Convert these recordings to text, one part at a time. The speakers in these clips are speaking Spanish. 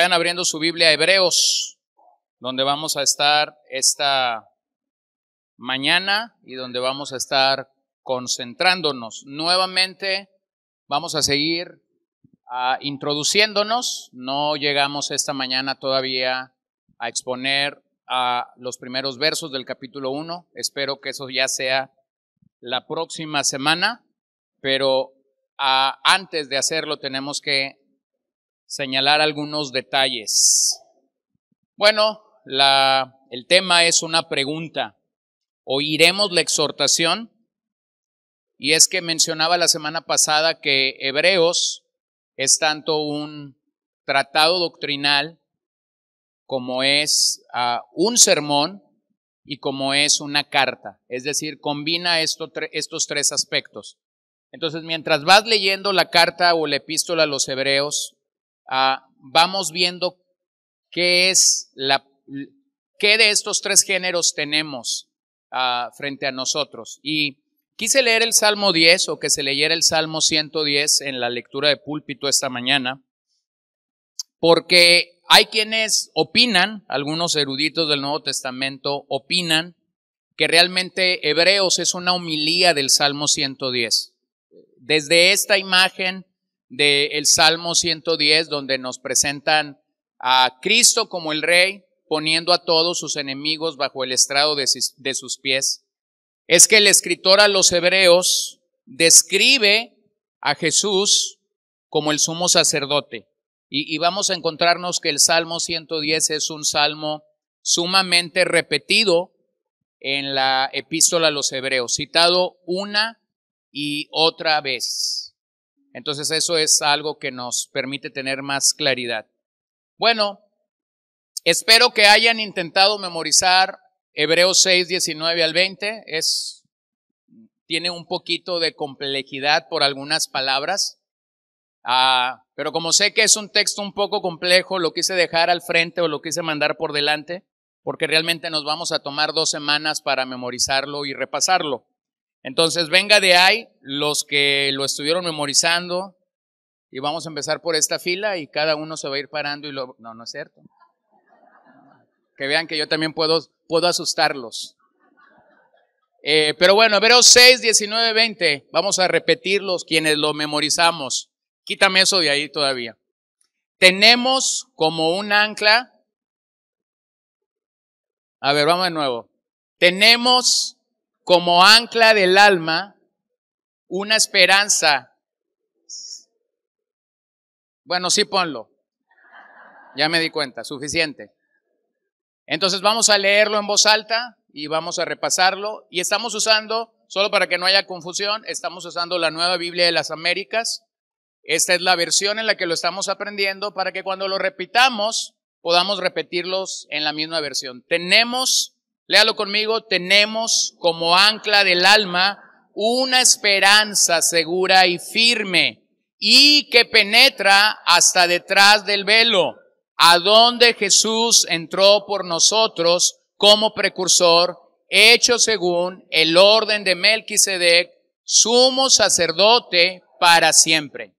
Vayan abriendo su Biblia a Hebreos, donde vamos a estar esta mañana y donde vamos a estar concentrándonos. Nuevamente vamos a seguir uh, introduciéndonos. No llegamos esta mañana todavía a exponer a los primeros versos del capítulo 1. Espero que eso ya sea la próxima semana, pero uh, antes de hacerlo tenemos que señalar algunos detalles. Bueno, el tema es una pregunta. ¿Oiremos la exhortación? Y es que mencionaba la semana pasada que Hebreos es tanto un tratado doctrinal como es uh, un sermón y como es una carta. Es decir, combina esto, estos tres aspectos. Entonces, mientras vas leyendo la carta o la epístola a los hebreos, uh, vamos viendo qué es la, qué de estos tres géneros tenemos uh, frente a nosotros. Y quise leer el Salmo 10 o que se leyera el Salmo 110 en la lectura de púlpito esta mañana, porque hay quienes opinan, algunos eruditos del Nuevo Testamento opinan que realmente Hebreos es una homilía del Salmo 110. Desde esta imagen del Salmo 110, donde nos presentan a Cristo como el Rey, poniendo a todos sus enemigos bajo el estrado de, de sus pies, es que el escritor a los Hebreos describe a Jesús como el sumo sacerdote. Y, vamos a encontrarnos que el Salmo 110 es un salmo sumamente repetido en la epístola a los hebreos, citado una y otra vez. Entonces eso es algo que nos permite tener más claridad. Bueno, espero que hayan intentado memorizar Hebreos 6, 19 al 20. Es, tiene un poquito de complejidad por algunas palabras. Ah, pero como sé que es un texto un poco complejo, lo quise dejar al frente o lo quise mandar por delante, porque realmente nos vamos a tomar dos semanas para memorizarlo y repasarlo. Entonces, venga de ahí los que lo estuvieron memorizando y vamos a empezar por esta fila y cada uno se va a ir parando y lo... No, no es cierto. Que vean que yo también puedo, puedo asustarlos. Eh, pero bueno, Hebreos 6, 19, 20, vamos a repetirlos quienes lo memorizamos. Quítame eso de ahí todavía. Tenemos como un ancla. A ver, vamos de nuevo. Tenemos como ancla del alma una esperanza. Bueno, sí ponlo. Ya me di cuenta, suficiente. Entonces vamos a leerlo en voz alta y vamos a repasarlo. Y estamos usando, solo para que no haya confusión, estamos usando la nueva Biblia de las Américas. Esta es la versión en la que lo estamos aprendiendo para que cuando lo repitamos podamos repetirlos en la misma versión. Tenemos, léalo conmigo, tenemos como ancla del alma una esperanza segura y firme y que penetra hasta detrás del velo, a donde Jesús entró por nosotros como precursor, hecho según el orden de Melquisedec, sumo sacerdote para siempre.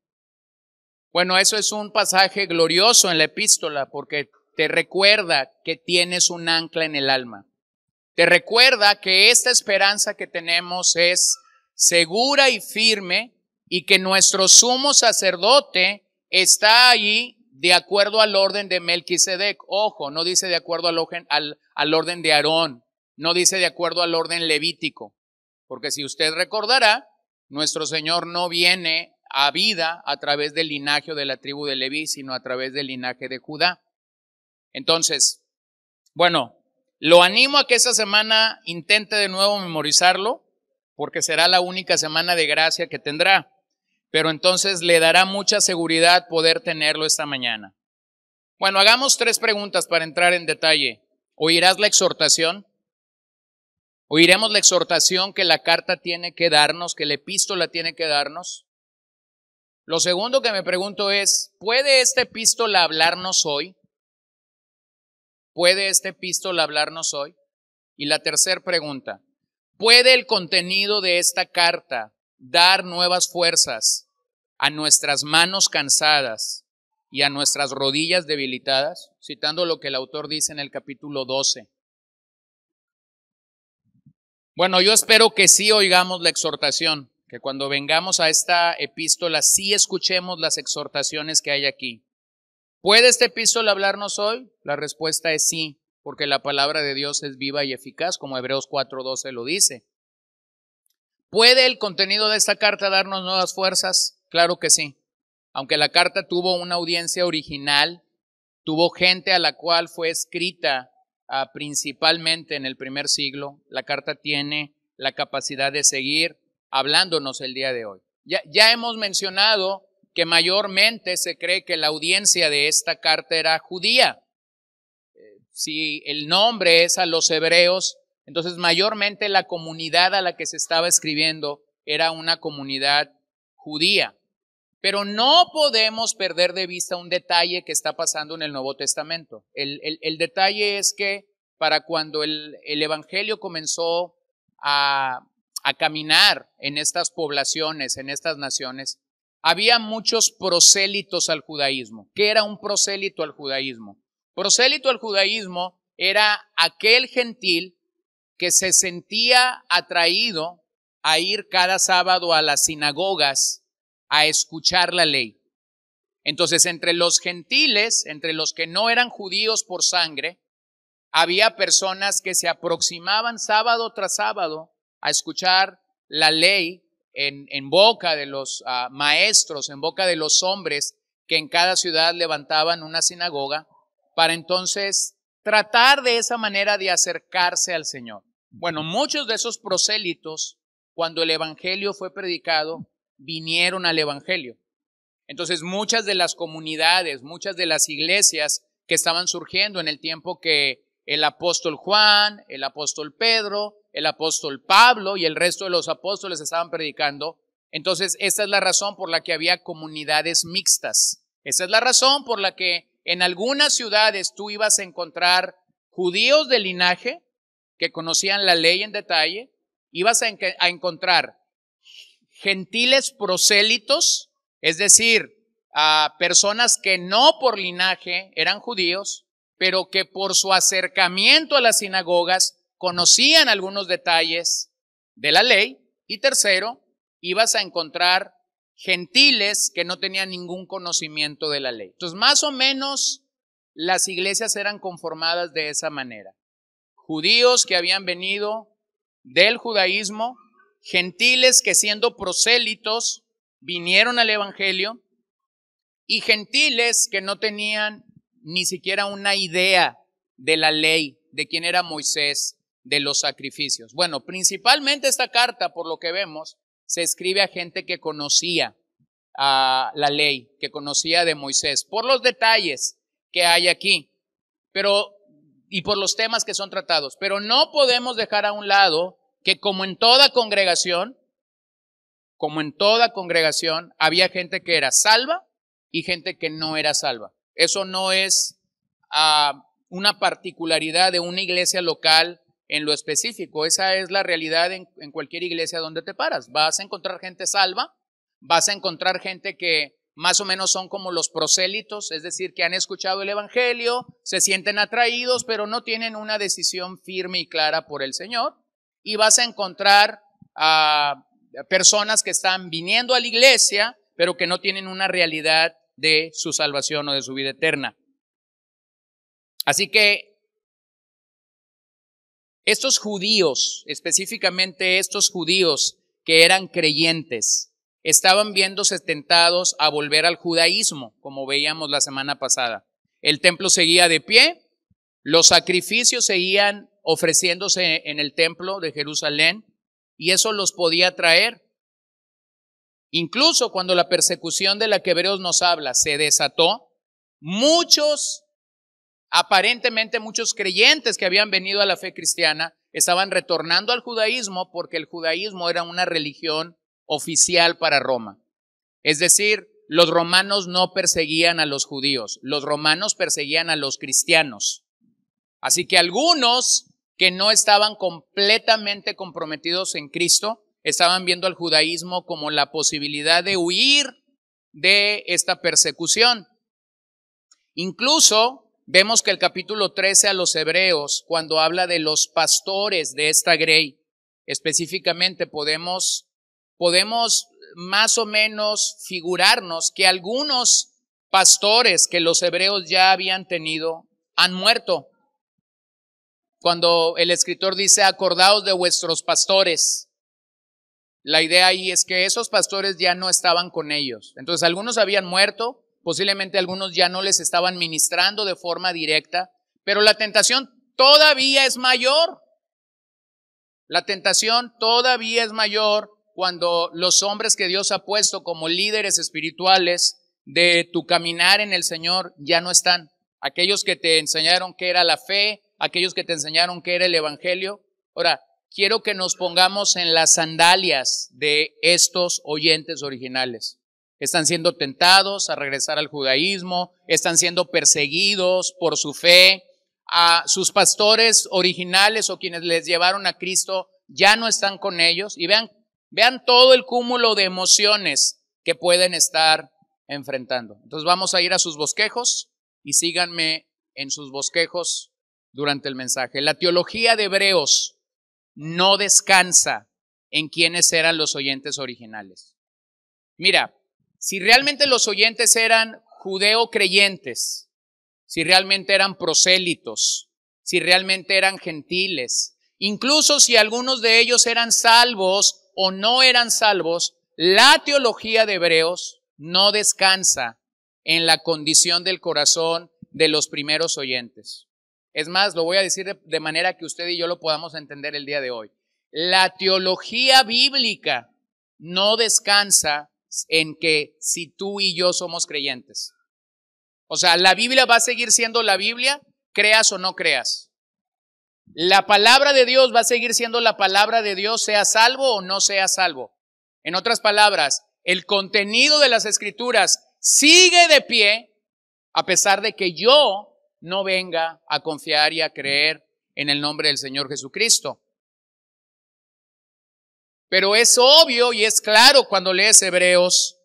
Bueno, eso es un pasaje glorioso en la epístola porque te recuerda que tienes un ancla en el alma. Te recuerda que esta esperanza que tenemos es segura y firme y que nuestro sumo sacerdote está ahí de acuerdo al orden de Melquisedec. Ojo, no dice de acuerdo al, al, al orden de Aarón, no dice de acuerdo al orden levítico, porque si usted recordará, nuestro Señor no viene a vida a través del linaje de la tribu de Leví, sino a través del linaje de Judá. Entonces, bueno, lo animo a que esta semana intente de nuevo memorizarlo, porque será la única semana de gracia que tendrá. Pero entonces le dará mucha seguridad poder tenerlo esta mañana. Bueno, hagamos tres preguntas para entrar en detalle. ¿Oirás la exhortación? ¿Oiremos la exhortación que la carta tiene que darnos, que la epístola tiene que darnos? Lo segundo que me pregunto es, ¿puede esta epístola hablarnos hoy? ¿Puede esta epístola hablarnos hoy? Y la tercera pregunta, ¿puede el contenido de esta carta dar nuevas fuerzas a nuestras manos cansadas y a nuestras rodillas debilitadas, citando lo que el autor dice en el capítulo 12. Bueno, yo espero que sí oigamos la exhortación, que cuando vengamos a esta epístola sí escuchemos las exhortaciones que hay aquí. ¿Puede esta epístola hablarnos hoy? La respuesta es sí, porque la palabra de Dios es viva y eficaz, como Hebreos 4:12 lo dice. ¿Puede el contenido de esta carta darnos nuevas fuerzas? Claro que sí. Aunque la carta tuvo una audiencia original, tuvo gente a la cual fue escrita ah, principalmente en el primer siglo, la carta tiene la capacidad de seguir hablándonos el día de hoy. Ya hemos mencionado que mayormente se cree que la audiencia de esta carta era judía. Eh, si el nombre es a los hebreos, entonces, mayormente la comunidad a la que se estaba escribiendo era una comunidad judía. Pero no podemos perder de vista un detalle que está pasando en el Nuevo Testamento. El, detalle es que para cuando el, Evangelio comenzó a, a caminar en estas poblaciones, en estas naciones, había muchos prosélitos al judaísmo. ¿Qué era un prosélito al judaísmo? Prosélito al judaísmo era aquel gentil que se sentía atraído a ir cada sábado a las sinagogas a escuchar la ley. Entonces, entre los gentiles, entre los que no eran judíos por sangre, había personas que se aproximaban sábado tras sábado a escuchar la ley en, boca de los ah, maestros, en boca de los hombres que en cada ciudad levantaban una sinagoga, para entonces tratar de esa manera de acercarse al Señor. Bueno, muchos de esos prosélitos, cuando el Evangelio fue predicado, vinieron al Evangelio. Entonces, muchas de las comunidades, muchas de las iglesias que estaban surgiendo en el tiempo que el apóstol Juan, el apóstol Pedro, el apóstol Pablo y el resto de los apóstoles estaban predicando, entonces esta es la razón por la que había comunidades mixtas. Esa es la razón por la que en algunas ciudades tú ibas a encontrar judíos de linaje que conocían la ley en detalle, ibas a, encontrar gentiles prosélitos, es decir, a personas que no por linaje eran judíos, pero que por su acercamiento a las sinagogas conocían algunos detalles de la ley. Y tercero, ibas a encontrar gentiles que no tenían ningún conocimiento de la ley. Entonces, más o menos las iglesias eran conformadas de esa manera judíos que habían venido del judaísmo, gentiles que siendo prosélitos vinieron al Evangelio y gentiles que no tenían ni siquiera una idea de la ley, de quién era Moisés, de los sacrificios. Bueno, principalmente esta carta, por lo que vemos, se escribe a gente que conocía a la ley, que conocía de Moisés, por los detalles que hay aquí. Pero y por los temas que son tratados. Pero no podemos dejar a un lado que como en toda congregación, como en toda congregación, había gente que era salva y gente que no era salva. Eso no es ah, una particularidad de una iglesia local en lo específico. Esa es la realidad en, cualquier iglesia donde te paras. Vas a encontrar gente salva, vas a encontrar gente que más o menos son como los prosélitos, es decir, que han escuchado el Evangelio, se sienten atraídos, pero no tienen una decisión firme y clara por el Señor. Y vas a encontrar a personas que están viniendo a la iglesia, pero que no tienen una realidad de su salvación o de su vida eterna. Así que estos judíos, específicamente estos judíos que eran creyentes, estaban viéndose tentados a volver al judaísmo, como veíamos la semana pasada. El templo seguía de pie, los sacrificios seguían ofreciéndose en el templo de Jerusalén y eso los podía traer. Incluso cuando la persecución de la que Hebreos nos habla se desató, muchos, aparentemente muchos creyentes que habían venido a la fe cristiana, estaban retornando al judaísmo porque el judaísmo era una religión oficial para Roma. Es decir, los romanos no perseguían a los judíos, los romanos perseguían a los cristianos. Así que algunos que no estaban completamente comprometidos en Cristo estaban viendo al judaísmo como la posibilidad de huir de esta persecución. Incluso vemos que el capítulo 13 a los hebreos, cuando habla de los pastores de esta grey, específicamente podemos, podemos más o menos figurarnos que algunos pastores que los hebreos ya habían tenido han muerto. Cuando el escritor dice, acordaos de vuestros pastores, la idea ahí es que esos pastores ya no estaban con ellos. Entonces algunos habían muerto, posiblemente algunos ya no les estaban ministrando de forma directa, pero la tentación todavía es mayor. La tentación todavía es mayor cuando los hombres que Dios ha puesto como líderes espirituales de tu caminar en el Señor ya no están. Aquellos que te enseñaron que era la fe, aquellos que te enseñaron que era el Evangelio. Ahora, quiero que nos pongamos en las sandalias de estos oyentes originales. Están siendo tentados a regresar al judaísmo, están siendo perseguidos por su fe. A sus pastores originales o quienes les llevaron a Cristo ya no están con ellos. Y vean, vean todo el cúmulo de emociones que pueden estar enfrentando. Entonces vamos a ir a sus bosquejos y síganme en sus bosquejos durante el mensaje. La teología de Hebreos no descansa en quienes eran los oyentes originales. Mira, si realmente los oyentes eran judeo creyentes, si realmente eran prosélitos, si realmente eran gentiles, incluso si algunos de ellos eran salvos o no eran salvos, la teología de Hebreos no descansa en la condición del corazón de los primeros oyentes. Es más, lo voy a decir de, manera que usted y yo lo podamos entender el día de hoy. La teología bíblica no descansa en que si tú y yo somos creyentes. O sea, la Biblia va a seguir siendo la Biblia, creas o no creas. La palabra de Dios va a seguir siendo la palabra de Dios, sea salvo o no sea salvo. En otras palabras, el contenido de las escrituras sigue de pie a pesar de que yo no venga a confiar y a creer en el nombre del Señor Jesucristo. Pero es obvio y es claro cuando lees Hebreos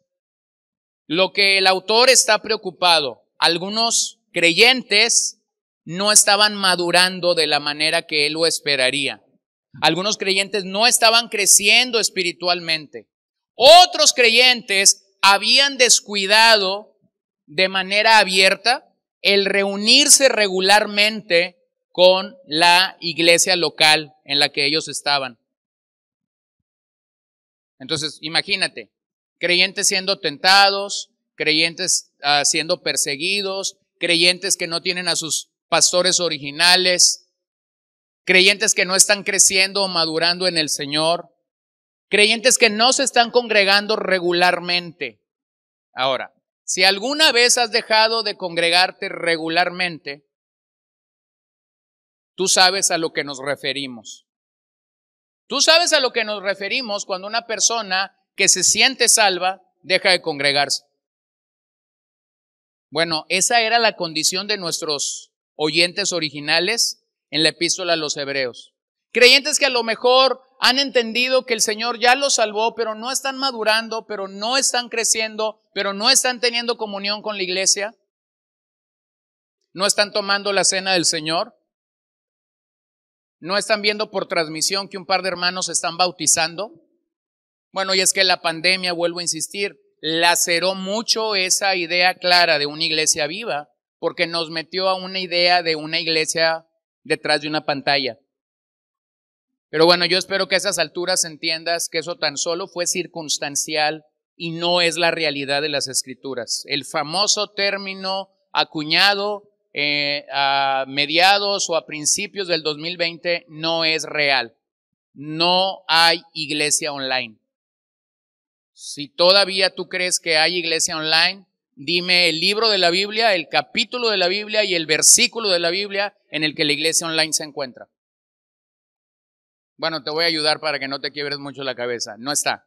lo que el autor está preocupado. Algunos creyentes no estaban madurando de la manera que él lo esperaría. Algunos creyentes no estaban creciendo espiritualmente. Otros creyentes habían descuidado de manera abierta el reunirse regularmente con la iglesia local en la que ellos estaban. Entonces, imagínate, creyentes siendo tentados, creyentes ah, siendo perseguidos, creyentes que no tienen a sus pastores originales, creyentes que no están creciendo o madurando en el Señor, creyentes que no se están congregando regularmente. Ahora, si alguna vez has dejado de congregarte regularmente, tú sabes a lo que nos referimos. Tú sabes a lo que nos referimos cuando una persona que se siente salva deja de congregarse. Bueno, esa era la condición de nuestros oyentes originales en la epístola a los hebreos. Creyentes que a lo mejor han entendido que el Señor ya los salvó, pero no están madurando, pero no están creciendo, pero no están teniendo comunión con la iglesia. No están tomando la cena del Señor. No están viendo por transmisión que un par de hermanos están bautizando. Bueno, y es que la pandemia, vuelvo a insistir, laceró mucho esa idea clara de una iglesia viva, porque nos metió a una idea de una iglesia detrás de una pantalla. Pero bueno, yo espero que a esas alturas entiendas que eso tan solo fue circunstancial y no es la realidad de las escrituras. El famoso término acuñado eh, a mediados o a principios del 2020 no es real. No hay iglesia online. Si todavía tú crees que hay iglesia online, dime el libro de la Biblia, el capítulo de la Biblia y el versículo de la Biblia en el que la iglesia online se encuentra. Bueno, te voy a ayudar para que no te quiebres mucho la cabeza. No está.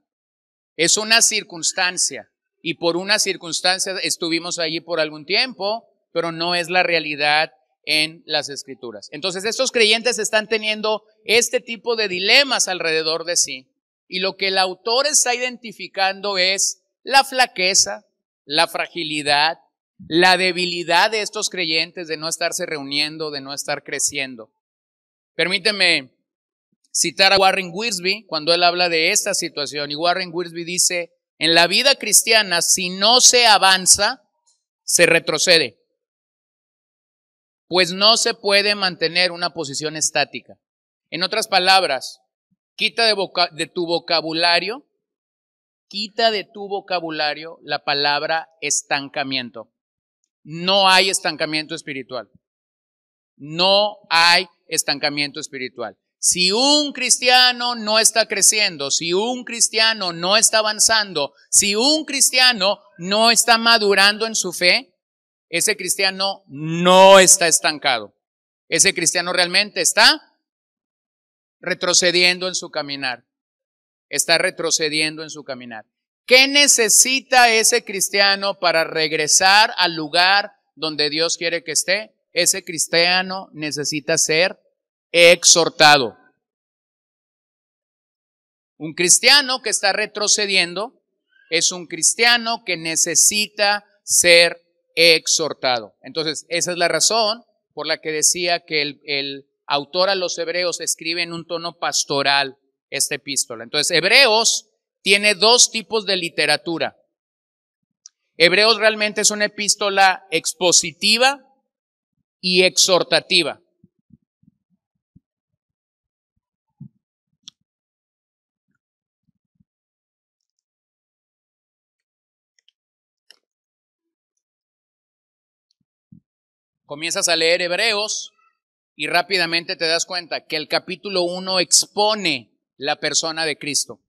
Es una circunstancia. Y por una circunstancia estuvimos allí por algún tiempo, pero no es la realidad en las escrituras. Entonces, estos creyentes están teniendo este tipo de dilemas alrededor de sí. Y lo que el autor está identificando es la flaqueza, la fragilidad, la debilidad de estos creyentes de no estarse reuniendo, de no estar creciendo. Permíteme citar a Warren Wiersbe cuando él habla de esta situación. Y Warren Wiersbe dice, en la vida cristiana, si no se avanza, se retrocede. Pues no se puede mantener una posición estática. En otras palabras, quita de, de tu vocabulario, quita de tu vocabulario la palabra estancamiento. No hay estancamiento espiritual. No hay estancamiento espiritual. Si un cristiano no está creciendo, si un cristiano no está avanzando, si un cristiano no está madurando en su fe, ese cristiano no está estancado. Ese cristiano realmente está retrocediendo en su caminar. Está retrocediendo en su caminar. ¿Qué necesita ese cristiano para regresar al lugar donde Dios quiere que esté? Ese cristiano necesita ser exhortado. Un cristiano que está retrocediendo es un cristiano que necesita ser exhortado. Entonces, esa es la razón por la que decía que el, autor a los hebreos escribe en un tono pastoral esta epístola. Entonces, Hebreos tiene dos tipos de literatura. Hebreos realmente es una epístola expositiva y exhortativa. Comienzas a leer Hebreos y rápidamente te das cuenta que el capítulo 1 expone la persona de Cristo.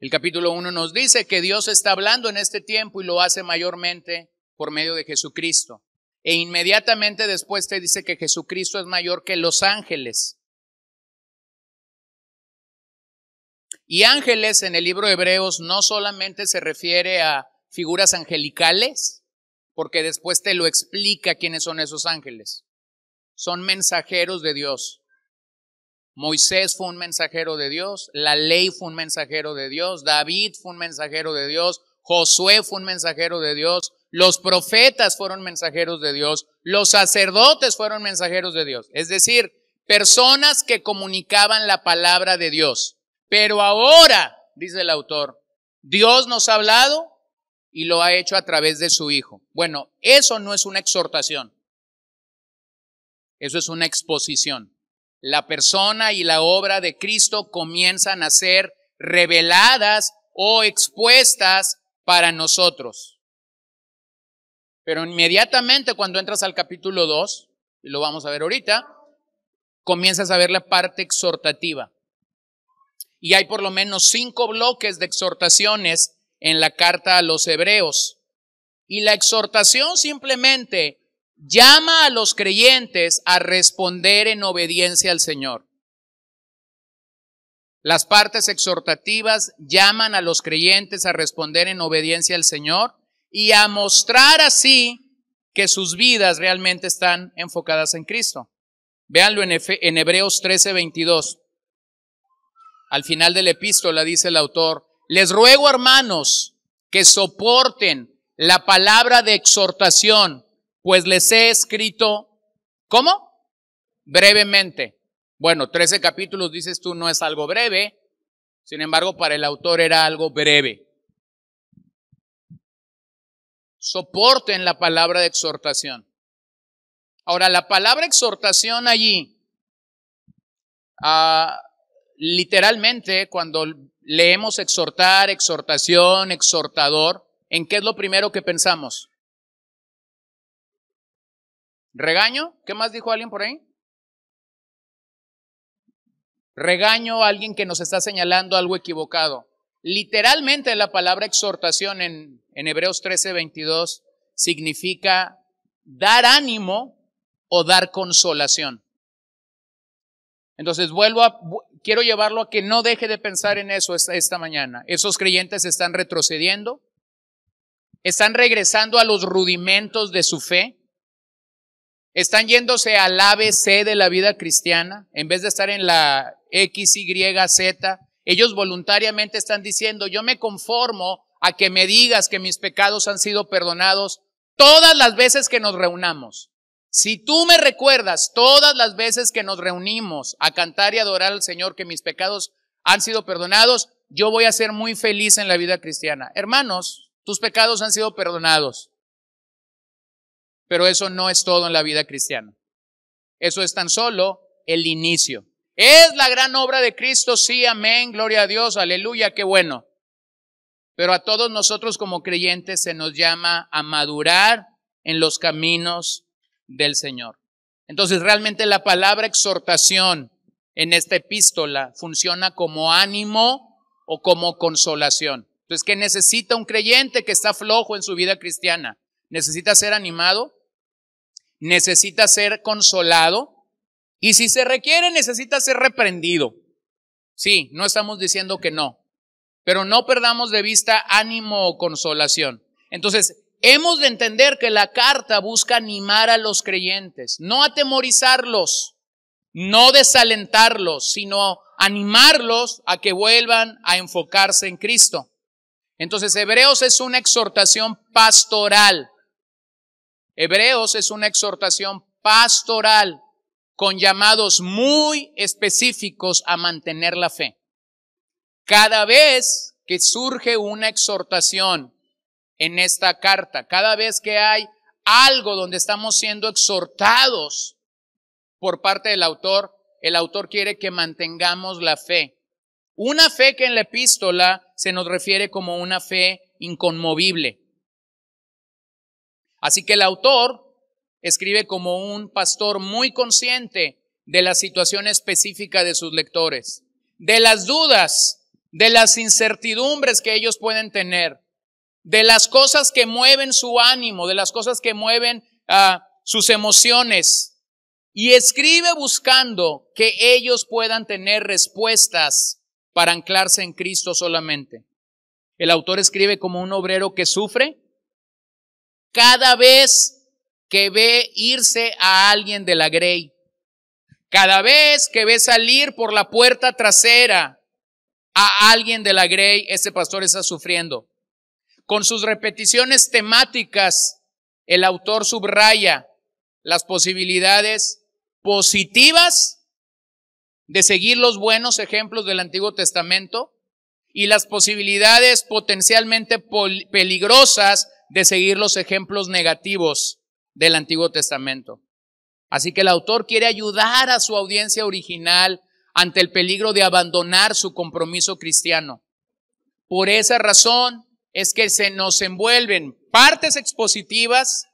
El capítulo 1 nos dice que Dios está hablando en este tiempo y lo hace mayormente por medio de Jesucristo. E inmediatamente después te dice que Jesucristo es mayor que los ángeles. Y ángeles en el libro de Hebreos no solamente se refiere a figuras angelicales, porque después te lo explica quiénes son esos ángeles. Son mensajeros de Dios. Moisés fue un mensajero de Dios, la ley fue un mensajero de Dios, David fue un mensajero de Dios, Josué fue un mensajero de Dios, los profetas fueron mensajeros de Dios, los sacerdotes fueron mensajeros de Dios. Es decir, personas que comunicaban la palabra de Dios. Pero ahora, dice el autor, Dios nos ha hablado y lo ha hecho a través de su Hijo. Bueno, eso no es una exhortación. Eso es una exposición. La persona y la obra de Cristo comienzan a ser reveladas o expuestas para nosotros. Pero inmediatamente cuando entras al capítulo 2, y lo vamos a ver ahorita, comienzas a ver la parte exhortativa. Y hay por lo menos cinco bloques de exhortaciones en la carta a los hebreos. Y la exhortación simplemente llama a los creyentes a responder en obediencia al Señor. Las partes exhortativas llaman a los creyentes a responder en obediencia al Señor y a mostrar así que sus vidas realmente están enfocadas en Cristo. Véanlo en, Hebreos 13, 22. Al final de la epístola dice el autor, les ruego, hermanos, que soporten la palabra de exhortación, pues les he escrito, ¿cómo? Brevemente. Bueno, 13 capítulos, dices tú, no es algo breve, sin embargo, para el autor era algo breve. Soporten la palabra de exhortación. Ahora, la palabra exhortación allí, ah, literalmente, cuando leemos exhortar, exhortación, exhortador, ¿en qué es lo primero que pensamos? ¿Regaño? ¿Qué más dijo alguien por ahí? Regaño a alguien que nos está señalando algo equivocado. Literalmente la palabra exhortación en, en Hebreos 13, 22 significa dar ánimo o dar consolación. Entonces vuelvo a, quiero llevarlo a que no deje de pensar en eso esta, esta mañana. Esos creyentes están retrocediendo, están regresando a los rudimentos de su fe, están yéndose al ABC de la vida cristiana, en vez de estar en la X, Y, Z, ellos voluntariamente están diciendo, yo me conformo a que me digas que mis pecados han sido perdonados todas las veces que nos reunamos. Si tú me recuerdas todas las veces que nos reunimos a cantar y adorar al Señor que mis pecados han sido perdonados, yo voy a ser muy feliz en la vida cristiana. Hermanos, tus pecados han sido perdonados. Pero eso no es todo en la vida cristiana. Eso es tan solo el inicio. Es la gran obra de Cristo, sí, amén, gloria a Dios, aleluya, qué bueno. Pero a todos nosotros como creyentes se nos llama a madurar en los caminos del Señor. Entonces realmente la palabra exhortación en esta epístola funciona como ánimo o como consolación. Entonces, ¿qué necesita un creyente que está flojo en su vida cristiana? Necesita ser animado, necesita ser consolado y si se requiere necesita ser reprendido. Sí, no estamos diciendo que no, pero no perdamos de vista ánimo o consolación. Entonces, hemos de entender que la carta busca animar a los creyentes, no atemorizarlos, no desalentarlos, sino animarlos a que vuelvan a enfocarse en Cristo. Entonces, Hebreos es una exhortación pastoral. Hebreos es una exhortación pastoral con llamados muy específicos a mantener la fe. Cada vez que surge una exhortación en esta carta, cada vez que hay algo donde estamos siendo exhortados por parte del autor, el autor quiere que mantengamos la fe. Una fe que en la epístola se nos refiere como una fe inconmovible. Así que el autor escribe como un pastor muy consciente de la situación específica de sus lectores, de las dudas, de las incertidumbres que ellos pueden tener, de las cosas que mueven su ánimo, de las cosas que mueven ah, sus emociones. Y escribe buscando que ellos puedan tener respuestas para anclarse en Cristo solamente. El autor escribe como un obrero que sufre cada vez que ve irse a alguien de la Grey, cada vez que ve salir por la puerta trasera a alguien de la Grey, ese pastor está sufriendo. Con sus repeticiones temáticas, el autor subraya las posibilidades positivas de seguir los buenos ejemplos del Antiguo Testamento y las posibilidades potencialmente peligrosas de seguir los ejemplos negativos del Antiguo Testamento. Así que el autor quiere ayudar a su audiencia original ante el peligro de abandonar su compromiso cristiano. Por esa razón es que se nos envuelven partes expositivas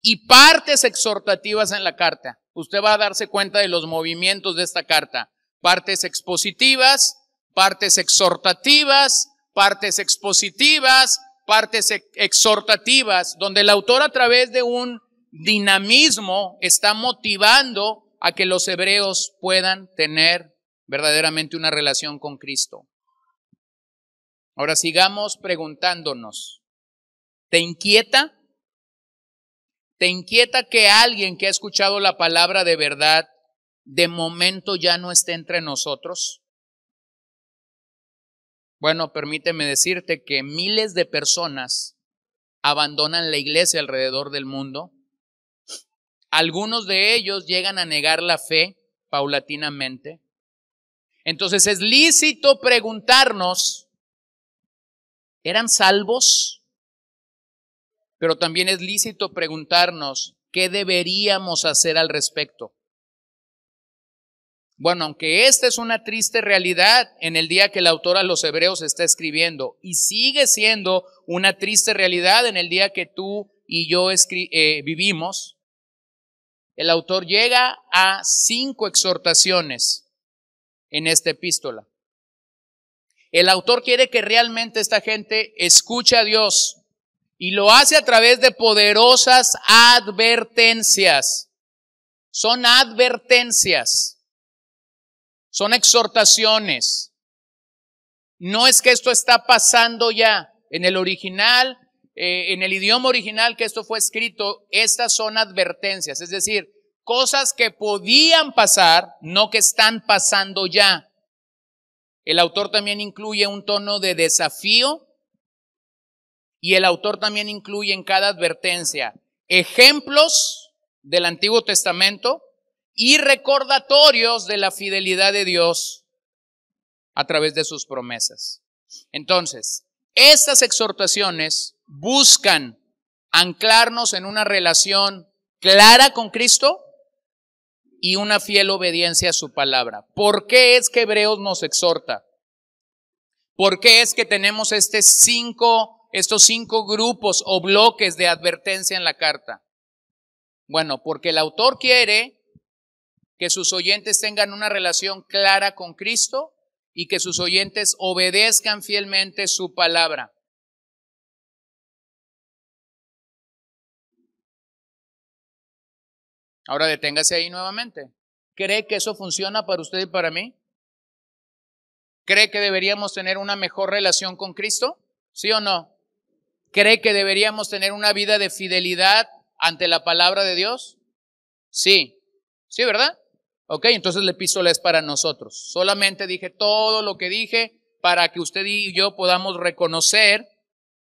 y partes exhortativas en la carta. Usted va a darse cuenta de los movimientos de esta carta partes expositivas, partes exhortativas, partes expositivas, partes exhortativas, donde el autor a través de un dinamismo está motivando a que los hebreos puedan tener verdaderamente una relación con Cristo. Ahora sigamos preguntándonos, ¿te inquieta? ¿Te inquieta que alguien que ha escuchado la palabra de verdad de momento ya no esté entre nosotros? Bueno, permíteme decirte que miles de personas abandonan la iglesia alrededor del mundo. Algunos de ellos llegan a negar la fe paulatinamente. Entonces es lícito preguntarnos, ¿eran salvos? Pero también es lícito preguntarnos, ¿qué deberíamos hacer al respecto? Bueno, aunque esta es una triste realidad en el día que el autor a los hebreos está escribiendo y sigue siendo una triste realidad en el día que tú y yo eh, vivimos, el autor llega a cinco exhortaciones en esta epístola. El autor quiere que realmente esta gente escuche a Dios y lo hace a través de poderosas advertencias. Son advertencias. Son exhortaciones. No es que esto está pasando ya. En el original, eh, en el idioma original que esto fue escrito, estas son advertencias, es decir, cosas que podían pasar, no que están pasando ya. El autor también incluye un tono de desafío Y el autor también incluye en cada advertencia ejemplos del Antiguo Testamento y recordatorios de la fidelidad de Dios a través de sus promesas. Entonces, estas exhortaciones buscan anclarnos en una relación clara con Cristo y una fiel obediencia a su palabra. ¿Por qué es que Hebreos nos exhorta? ¿Por qué es que tenemos este cinco, estos cinco grupos o bloques de advertencia en la carta? Bueno, porque el autor quiere que sus oyentes tengan una relación clara con Cristo y que sus oyentes obedezcan fielmente su palabra. Ahora deténgase ahí nuevamente. ¿Cree que eso funciona para usted y para mí? ¿Cree que deberíamos tener una mejor relación con Cristo? ¿Sí o no? ¿Cree que deberíamos tener una vida de fidelidad ante la palabra de Dios? Sí. ¿Sí, verdad? Ok, entonces la epístola es para nosotros. Solamente dije todo lo que dije para que usted y yo podamos reconocer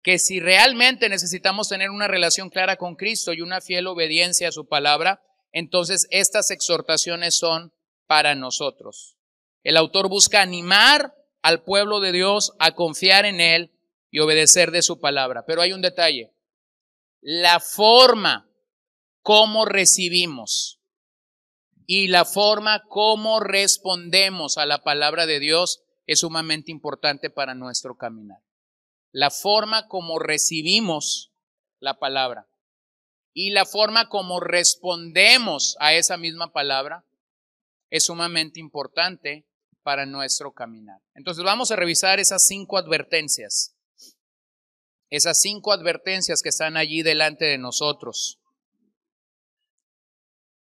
que si realmente necesitamos tener una relación clara con Cristo y una fiel obediencia a su palabra, entonces estas exhortaciones son para nosotros. El autor busca animar al pueblo de Dios a confiar en Él y obedecer de su palabra. Pero hay un detalle. La forma como recibimos y la forma como respondemos a la palabra de Dios es sumamente importante para nuestro caminar. La forma como recibimos la palabra y la forma como respondemos a esa misma palabra es sumamente importante para nuestro caminar. Entonces vamos a revisar esas cinco advertencias, esas cinco advertencias que están allí delante de nosotros.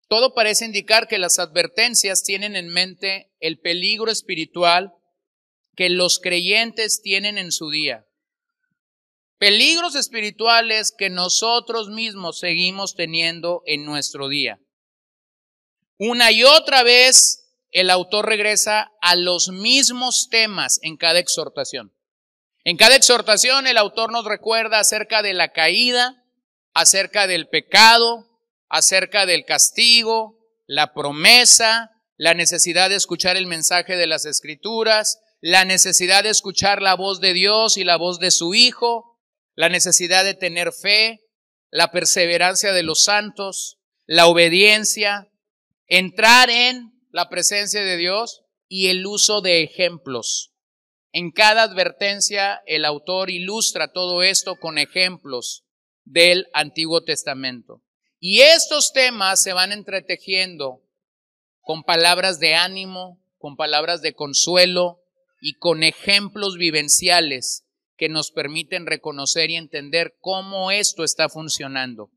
Todo parece indicar que las advertencias tienen en mente el peligro espiritual que los creyentes tienen en su día peligros espirituales que nosotros mismos seguimos teniendo en nuestro día. Una y otra vez el autor regresa a los mismos temas en cada exhortación. En cada exhortación el autor nos recuerda acerca de la caída, acerca del pecado, acerca del castigo, la promesa, la necesidad de escuchar el mensaje de las escrituras, la necesidad de escuchar la voz de Dios y la voz de su Hijo, la necesidad de tener fe, la perseverancia de los santos, la obediencia, entrar en la presencia de Dios y el uso de ejemplos. En cada advertencia el autor ilustra todo esto con ejemplos del Antiguo Testamento. Y estos temas se van entretejiendo con palabras de ánimo, con palabras de consuelo y con ejemplos vivenciales que nos permiten reconocer y entender cómo esto está funcionando.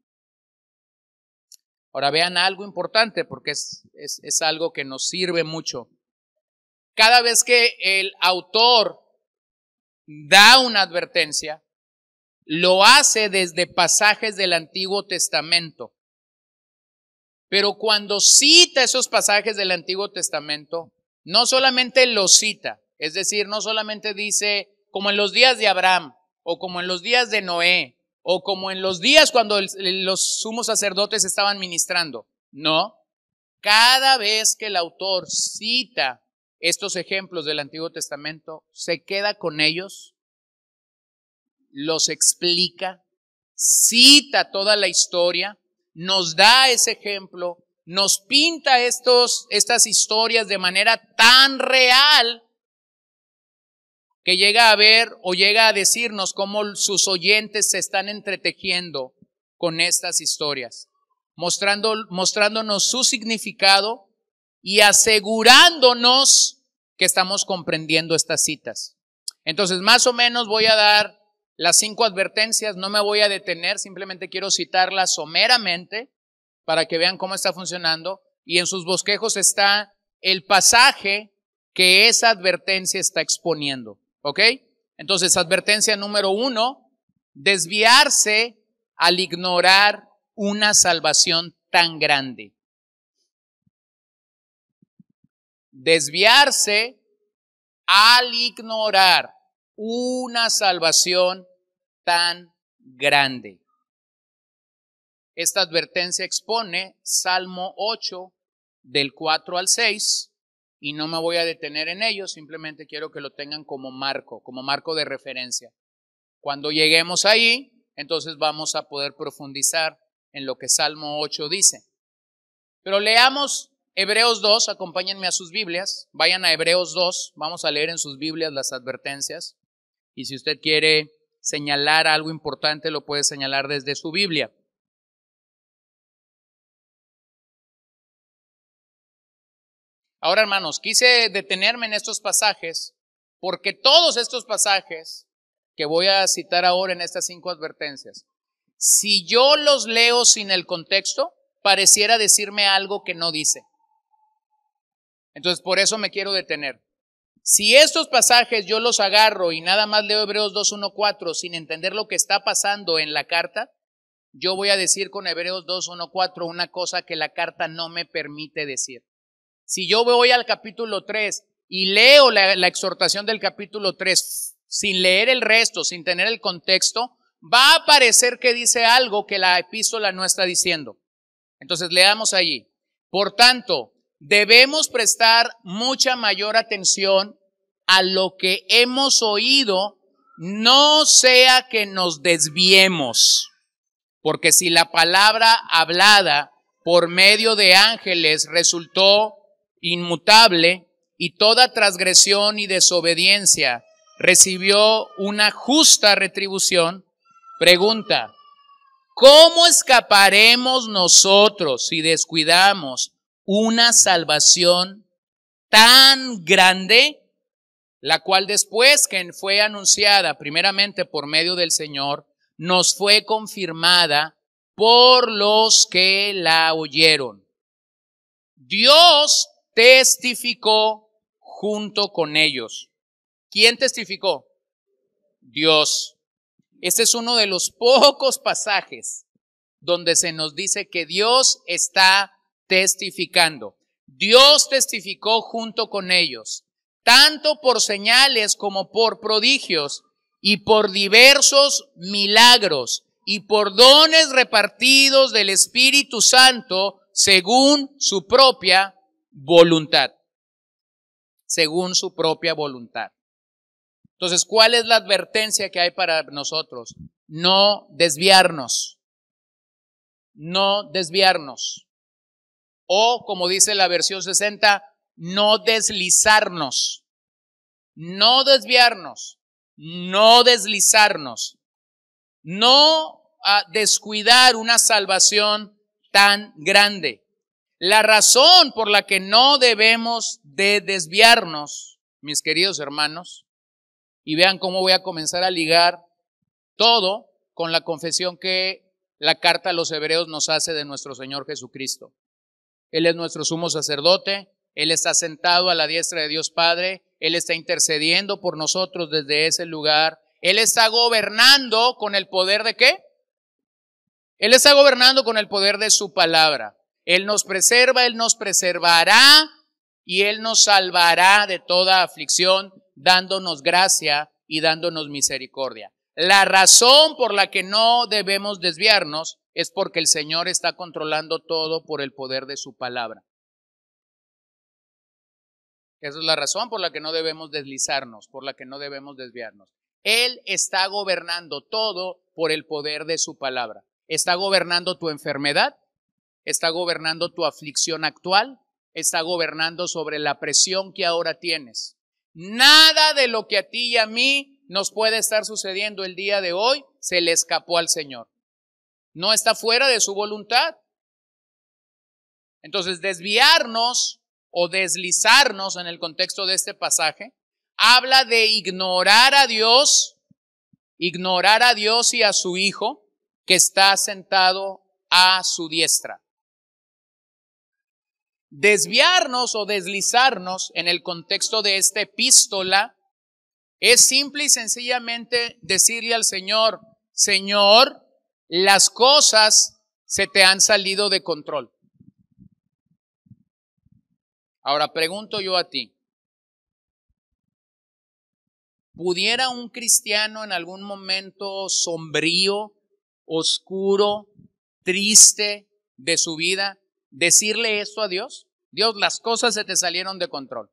Ahora vean algo importante porque es, es, algo que nos sirve mucho. Cada vez que el autor da una advertencia, lo hace desde pasajes del Antiguo Testamento. Pero cuando cita esos pasajes del Antiguo Testamento, no solamente los cita, es decir, no solamente dice como en los días de Abraham, o como en los días de Noé, o como en los días cuando los sumos sacerdotes estaban ministrando. No. Cada vez que el autor cita estos ejemplos del Antiguo Testamento, se queda con ellos, los explica, cita toda la historia, nos da ese ejemplo, nos pinta estos, estas historias de manera tan real que llega a ver o llega a decirnos cómo sus oyentes se están entretejiendo con estas historias, mostrándonos su significado y asegurándonos que estamos comprendiendo estas citas. Entonces, más o menos voy a dar las cinco advertencias, no me voy a detener, simplemente quiero citarlas someramente para que vean cómo está funcionando. Y en sus bosquejos está el pasaje que esa advertencia está exponiendo. ¿Ok? Entonces, advertencia número uno, desviarse al ignorar una salvación tan grande. Desviarse al ignorar una salvación tan grande. Esta advertencia expone Salmo 8 del 4 al 6 y no me voy a detener en ello, simplemente quiero que lo tengan como marco, como marco de referencia. Cuando lleguemos ahí, entonces vamos a poder profundizar en lo que Salmo 8 dice. Pero leamos Hebreos 2, acompáñenme a sus Biblias, vayan a Hebreos 2, vamos a leer en sus Biblias las advertencias. Y si usted quiere señalar algo importante, lo puede señalar desde su Biblia. Ahora, hermanos, quise detenerme en estos pasajes porque todos estos pasajes que voy a citar ahora en estas cinco advertencias, si yo los leo sin el contexto, pareciera decirme algo que no dice. Entonces, por eso me quiero detener. Si estos pasajes yo los agarro y nada más leo Hebreos 2.1.4 sin entender lo que está pasando en la carta, yo voy a decir con Hebreos 2.1.4 una cosa que la carta no me permite decir. Si yo voy al capítulo 3 y leo la, exhortación del capítulo 3 sin leer el resto, sin tener el contexto, va a parecer que dice algo que la epístola no está diciendo. Entonces leamos allí. Por tanto, debemos prestar mucha mayor atención a lo que hemos oído, no sea que nos desviemos. Porque si la palabra hablada por medio de ángeles resultó inmutable y toda transgresión y desobediencia recibió una justa retribución, pregunta, ¿cómo escaparemos nosotros si descuidamos una salvación tan grande, la cual después que fue anunciada primeramente por medio del Señor, nos fue confirmada por los que la oyeron? Dios testificó junto con ellos. ¿Quién testificó? Dios. Este es uno de los pocos pasajes donde se nos dice que Dios está testificando. Dios testificó junto con ellos, tanto por señales como por prodigios y por diversos milagros y por dones repartidos del Espíritu Santo según su propia voluntad, según su propia voluntad. Entonces, ¿cuál es la advertencia que hay para nosotros? No desviarnos, no desviarnos. O, como dice la versión 60, no deslizarnos, no desviarnos, no deslizarnos, no a descuidar una salvación tan grande. La razón por la que no debemos de desviarnos, mis queridos hermanos, y vean cómo voy a comenzar a ligar todo con la confesión que la carta a los hebreos nos hace de nuestro Señor Jesucristo. Él es nuestro sumo sacerdote, Él está sentado a la diestra de Dios Padre, Él está intercediendo por nosotros desde ese lugar, Él está gobernando con el poder de qué? Él está gobernando con el poder de su palabra. Él nos preserva, Él nos preservará y Él nos salvará de toda aflicción, dándonos gracia y dándonos misericordia. La razón por la que no debemos desviarnos es porque el Señor está controlando todo por el poder de su palabra. Esa es la razón por la que no debemos deslizarnos, por la que no debemos desviarnos. Él está gobernando todo por el poder de su palabra. Está gobernando tu enfermedad, está gobernando tu aflicción actual, está gobernando sobre la presión que ahora tienes. Nada de lo que a ti y a mí nos puede estar sucediendo el día de hoy se le escapó al Señor. No está fuera de su voluntad. Entonces, desviarnos o deslizarnos en el contexto de este pasaje habla de ignorar a Dios, ignorar a Dios y a su Hijo que está sentado a su diestra. Desviarnos o deslizarnos en el contexto de esta epístola es simple y sencillamente decirle al Señor, Señor, las cosas se te han salido de control. Ahora pregunto yo a ti, ¿pudiera un cristiano en algún momento sombrío oscuro, triste de su vida, decirle esto a Dios? Dios, las cosas se te salieron de control.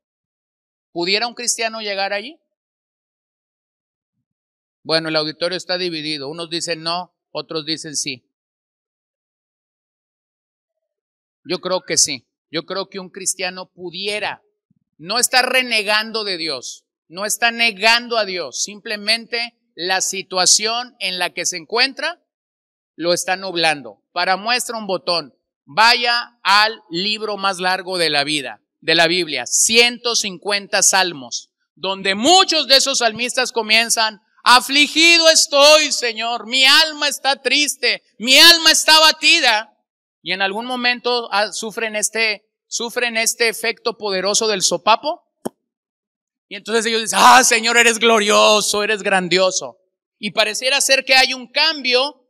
¿Pudiera un cristiano llegar allí? Bueno, el auditorio está dividido. Unos dicen no, otros dicen sí. Yo creo que sí. Yo creo que un cristiano pudiera. No está renegando de Dios, no está negando a Dios, simplemente la situación en la que se encuentra lo está nublando. Para muestra un botón, vaya al libro más largo de la vida, de la Biblia, 150 salmos, donde muchos de esos salmistas comienzan, afligido estoy, Señor, mi alma está triste, mi alma está batida, y en algún momento ah, sufren este, sufren este efecto poderoso del sopapo, y entonces ellos dicen, ah, Señor, eres glorioso, eres grandioso. Y pareciera ser que hay un cambio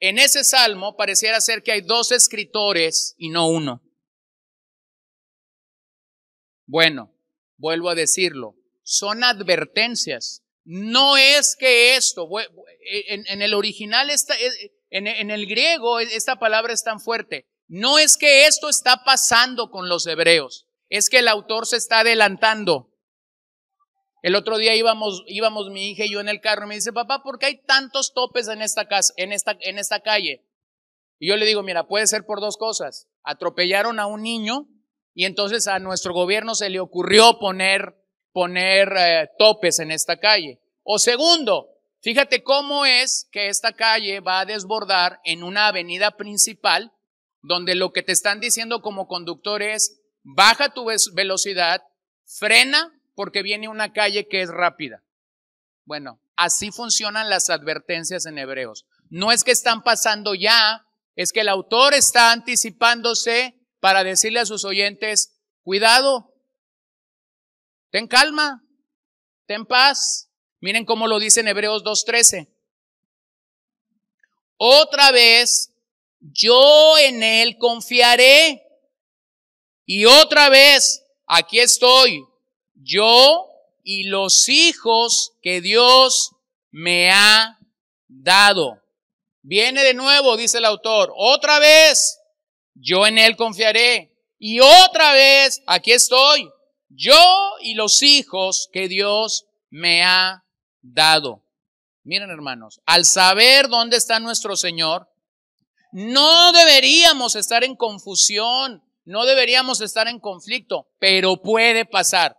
en ese salmo, pareciera ser que hay dos escritores y no uno. Bueno, vuelvo a decirlo, son advertencias. No es que esto, en, el original, está, en, en el griego, esta palabra es tan fuerte. No es que esto está pasando con los hebreos, es que el autor se está adelantando. El otro día íbamos, íbamos mi hija y yo en el carro y me dice, papá, ¿por qué hay tantos topes en esta casa, en esta, en esta calle? Y yo le digo, mira, puede ser por dos cosas. Atropellaron a un niño y entonces a nuestro gobierno se le ocurrió poner, poner eh, topes en esta calle. O segundo, fíjate cómo es que esta calle va a desbordar en una avenida principal donde lo que te están diciendo como conductor es, baja tu velocidad, frena porque viene una calle que es rápida. Bueno, así funcionan las advertencias en Hebreos. No es que están pasando ya, es que el autor está anticipándose para decirle a sus oyentes, cuidado, ten calma, ten paz. Miren cómo lo dice en Hebreos 2.13. Otra vez, yo en él confiaré. Y otra vez, aquí estoy, yo y los hijos que Dios me ha dado. Viene de nuevo, dice el autor, otra vez, yo en él confiaré. Y otra vez, aquí estoy, yo y los hijos que Dios me ha dado. Miren hermanos, al saber dónde está nuestro Señor, no deberíamos estar en confusión, no deberíamos estar en conflicto, pero puede pasar.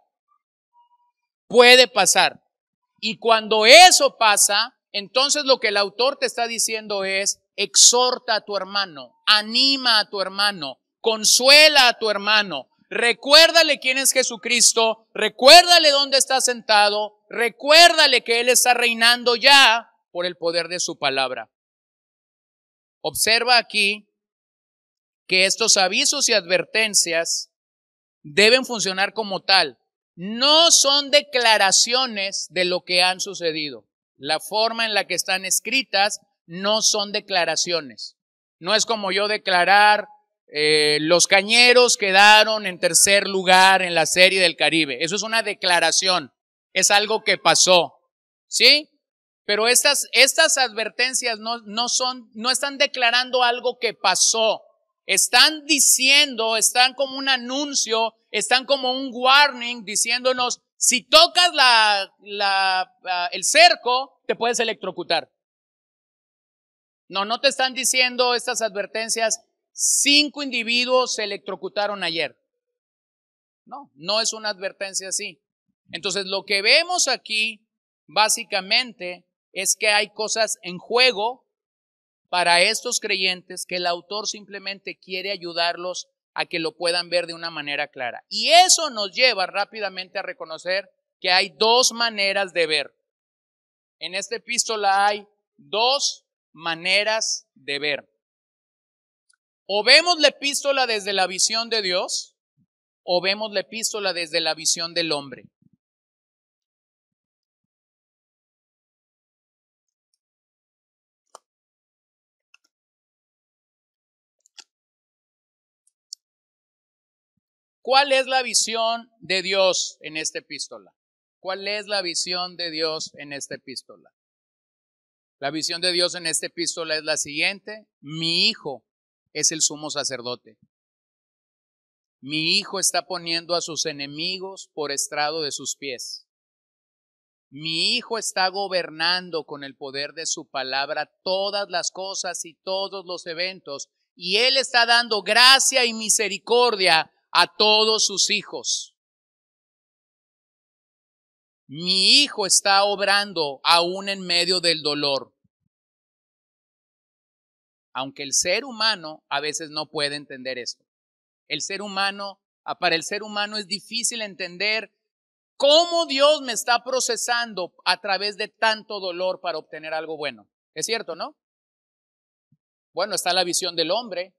Puede pasar. Y cuando eso pasa, entonces lo que el autor te está diciendo es, exhorta a tu hermano, anima a tu hermano, consuela a tu hermano, recuérdale quién es Jesucristo, recuérdale dónde está sentado, recuérdale que Él está reinando ya por el poder de su palabra. Observa aquí que estos avisos y advertencias deben funcionar como tal no son declaraciones de lo que han sucedido. La forma en la que están escritas no son declaraciones. No es como yo declarar eh, los cañeros quedaron en tercer lugar en la serie del Caribe. Eso es una declaración. Es algo que pasó. ¿Sí? Pero estas, estas advertencias no, no son, no están declarando algo que pasó. Están diciendo, están como un anuncio están como un warning diciéndonos, si tocas la, el cerco, te puedes electrocutar. No, no te están diciendo estas advertencias, cinco individuos se electrocutaron ayer. No, no es una advertencia así. Entonces, lo que vemos aquí, básicamente, es que hay cosas en juego para estos creyentes que el autor simplemente quiere ayudarlos a que lo puedan ver de una manera clara. Y eso nos lleva rápidamente a reconocer que hay dos maneras de ver. En esta epístola hay dos maneras de ver. O vemos la epístola desde la visión de Dios, o vemos la epístola desde la visión del hombre. ¿Cuál es la visión de Dios en esta epístola? ¿Cuál es la visión de Dios en esta epístola? La visión de Dios en esta epístola es la siguiente. Mi hijo es el sumo sacerdote. Mi hijo está poniendo a sus enemigos por estrado de sus pies. Mi hijo está gobernando con el poder de su palabra todas las cosas y todos los eventos. Y él está dando gracia y misericordia a todos sus hijos. Mi hijo está obrando aún en medio del dolor. Aunque el ser humano a veces no puede entender esto. El ser humano, ah, para el ser humano es difícil entender cómo Dios me está procesando a través de tanto dolor para obtener algo bueno. Es cierto, ¿no? Bueno, está la visión del hombre.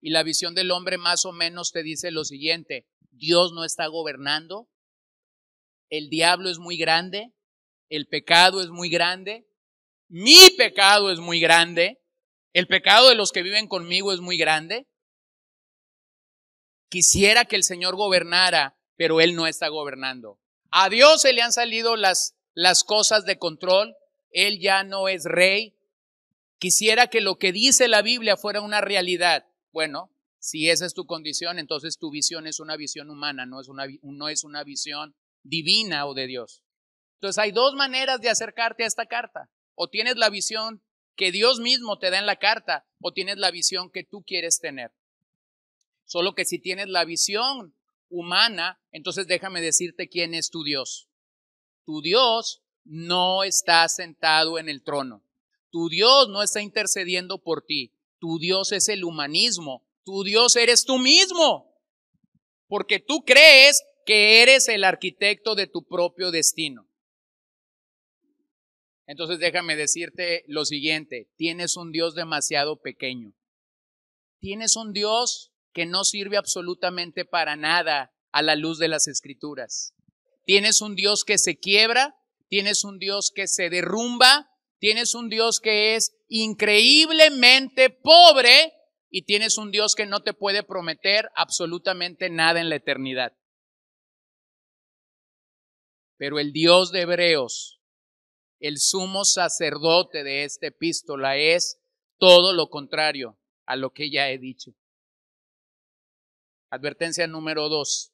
Y la visión del hombre más o menos te dice lo siguiente, Dios no está gobernando, el diablo es muy grande, el pecado es muy grande, mi pecado es muy grande, el pecado de los que viven conmigo es muy grande. Quisiera que el Señor gobernara, pero Él no está gobernando. A Dios se le han salido las, las cosas de control, Él ya no es rey. Quisiera que lo que dice la Biblia fuera una realidad. Bueno, si esa es tu condición, entonces tu visión es una visión humana, no es una, no es una visión divina o de Dios. Entonces hay dos maneras de acercarte a esta carta. O tienes la visión que Dios mismo te da en la carta o tienes la visión que tú quieres tener. Solo que si tienes la visión humana, entonces déjame decirte quién es tu Dios. Tu Dios no está sentado en el trono. Tu Dios no está intercediendo por ti. Tu Dios es el humanismo. Tu Dios eres tú mismo. Porque tú crees que eres el arquitecto de tu propio destino. Entonces déjame decirte lo siguiente, tienes un Dios demasiado pequeño. Tienes un Dios que no sirve absolutamente para nada a la luz de las escrituras. Tienes un Dios que se quiebra, tienes un Dios que se derrumba, tienes un Dios que es increíblemente pobre y tienes un Dios que no te puede prometer absolutamente nada en la eternidad. Pero el Dios de Hebreos, el sumo sacerdote de esta epístola, es todo lo contrario a lo que ya he dicho. Advertencia número dos.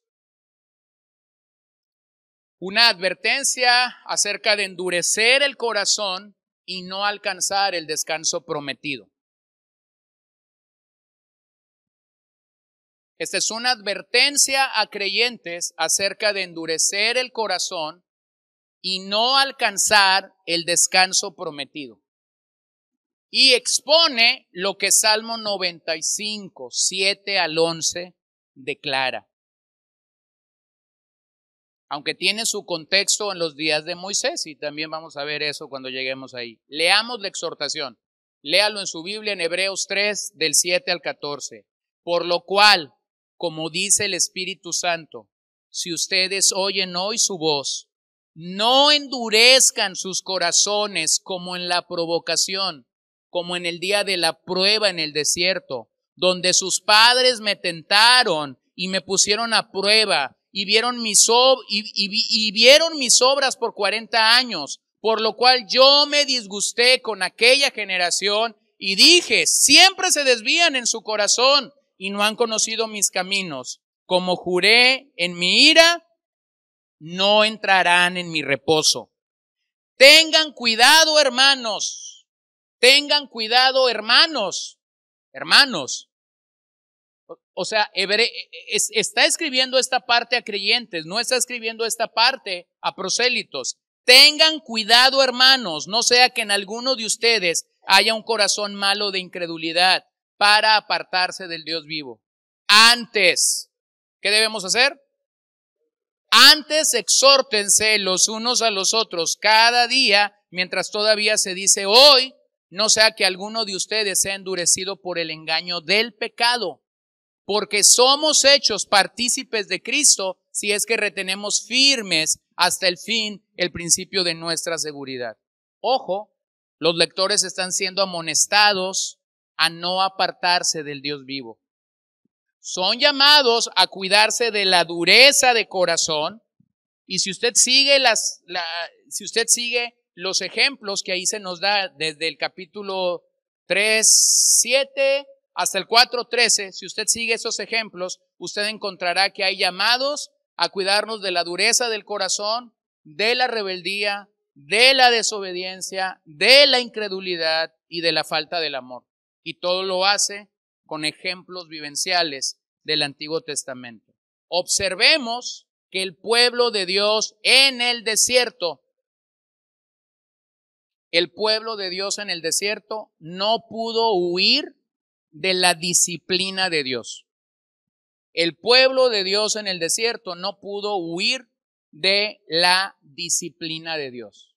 Una advertencia acerca de endurecer el corazón y no alcanzar el descanso prometido. Esta es una advertencia a creyentes acerca de endurecer el corazón y no alcanzar el descanso prometido. Y expone lo que Salmo 95, 7 al 11 declara. Aunque tiene su contexto en los días de Moisés, y también vamos a ver eso cuando lleguemos ahí. Leamos la exhortación. Léalo en su Biblia en Hebreos 3, del 7 al 14. Por lo cual, como dice el Espíritu Santo, si ustedes oyen hoy su voz, no endurezcan sus corazones como en la provocación, como en el día de la prueba en el desierto, donde sus padres me tentaron y me pusieron a prueba y vieron mis, y vieron mis obras por cuarenta años, por lo cual yo me disgusté con aquella generación y dije, siempre se desvían en su corazón y no han conocido mis caminos. Como juré en mi ira, no entrarán en mi reposo. Tengan cuidado, hermanos. Tengan cuidado, hermanos. Hermanos. O sea, está escribiendo esta parte a creyentes, no está escribiendo esta parte a prosélitos. Tengan cuidado, hermanos, no sea que en alguno de ustedes haya un corazón malo de incredulidad para apartarse del Dios vivo. Antes, ¿qué debemos hacer? Antes exhórtense los unos a los otros cada día, mientras todavía se dice hoy, no sea que alguno de ustedes sea endurecido por el engaño del pecado, porque somos hechos partícipes de Cristo si es que retenemos firmes hasta el fin el principio de nuestra seguridad. Ojo, los lectores están siendo amonestados a no apartarse del Dios vivo. Son llamados a cuidarse de la dureza de corazón y si usted sigue las, si usted sigue los ejemplos que ahí se nos da desde el capítulo 3, 7 hasta el 4, 13. Si usted sigue esos ejemplos, usted encontrará que hay llamados a cuidarnos de la dureza del corazón, de la rebeldía, de la desobediencia, de la incredulidad y de la falta del amor. Y todo lo hace con ejemplos vivenciales del Antiguo Testamento. Observemos que el pueblo de Dios en el desierto, el pueblo de Dios en el desierto no pudo huir de la disciplina de Dios. El pueblo de Dios en el desierto no pudo huir de la disciplina de Dios.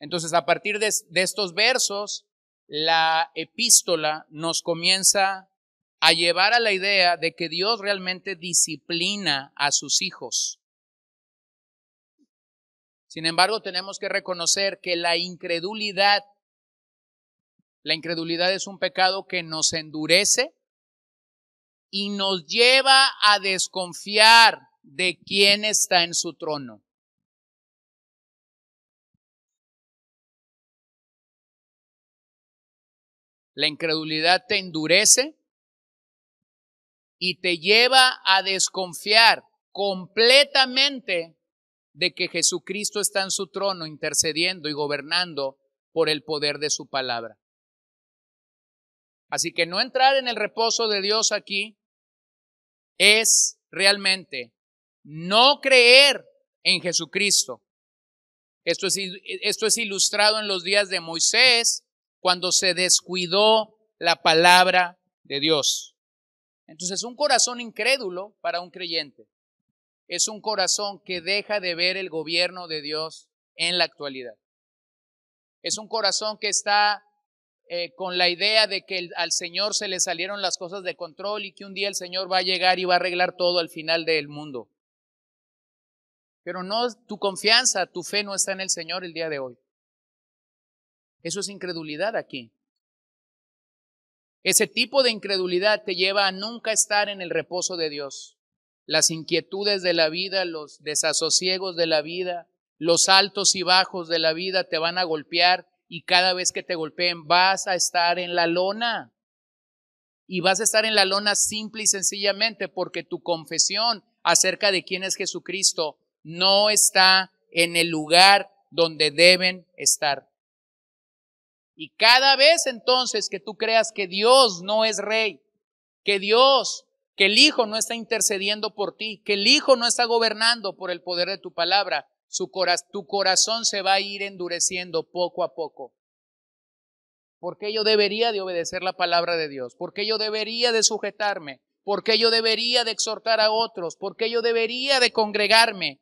Entonces, a partir de, estos versos, la epístola nos comienza a llevar a la idea de que Dios realmente disciplina a sus hijos. Sin embargo, tenemos que reconocer que la incredulidad, la incredulidad es un pecado que nos endurece y nos lleva a desconfiar de quién está en su trono. La incredulidad te endurece y te lleva a desconfiar completamente de que Jesucristo está en su trono intercediendo y gobernando por el poder de su palabra. Así que no entrar en el reposo de Dios aquí es realmente no creer en Jesucristo. Esto es, esto es ilustrado en los días de Moisés, cuando se descuidó la palabra de Dios. Entonces, un corazón incrédulo para un creyente es un corazón que deja de ver el gobierno de Dios en la actualidad. Es un corazón que está eh, con la idea de que al Señor se le salieron las cosas de control y que un día el Señor va a llegar y va a arreglar todo al final del mundo. Pero no, tu confianza, tu fe no está en el Señor el día de hoy. Eso es incredulidad aquí. Ese tipo de incredulidad te lleva a nunca estar en el reposo de Dios. Las inquietudes de la vida, los desasosiegos de la vida, los altos y bajos de la vida te van a golpear y cada vez que te golpeen vas a estar en la lona. Y vas a estar en la lona simple y sencillamente porque tu confesión acerca de quién es Jesucristo no está en el lugar donde deben estar. Y cada vez entonces que tú creas que Dios no es rey, que Dios, que el Hijo no está intercediendo por ti, que el Hijo no está gobernando por el poder de tu palabra, tu corazón se va a ir endureciendo poco a poco. ¿Por qué yo debería de obedecer la palabra de Dios? ¿Por qué yo debería de sujetarme? ¿Por qué yo debería de exhortar a otros? ¿Por qué yo debería de congregarme?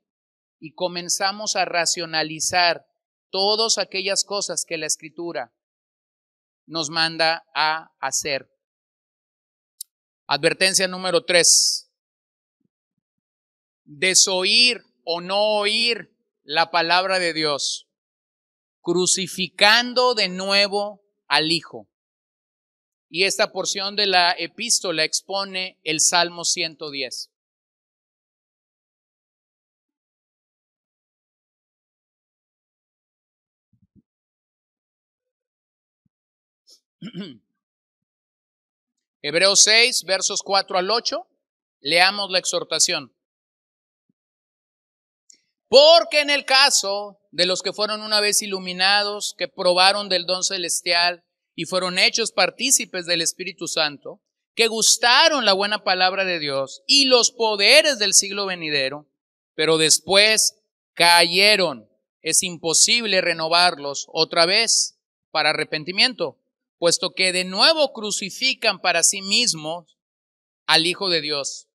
y comenzamos a racionalizar todas aquellas cosas que la escritura nos manda a hacer. Advertencia número tres. Desoír o no oír la palabra de Dios, crucificando de nuevo al Hijo. Y esta porción de la epístola expone el Salmo 110. Hebreos 6, versos 4 al 8. Leamos la exhortación. Porque en el caso de los que fueron una vez iluminados, que probaron del don celestial y fueron hechos partícipes del Espíritu Santo, que gustaron la buena palabra de Dios y los poderes del siglo venidero, pero después cayeron, es imposible renovarlos otra vez para arrepentimiento puesto que de nuevo crucifican para sí mismos al Hijo de Dios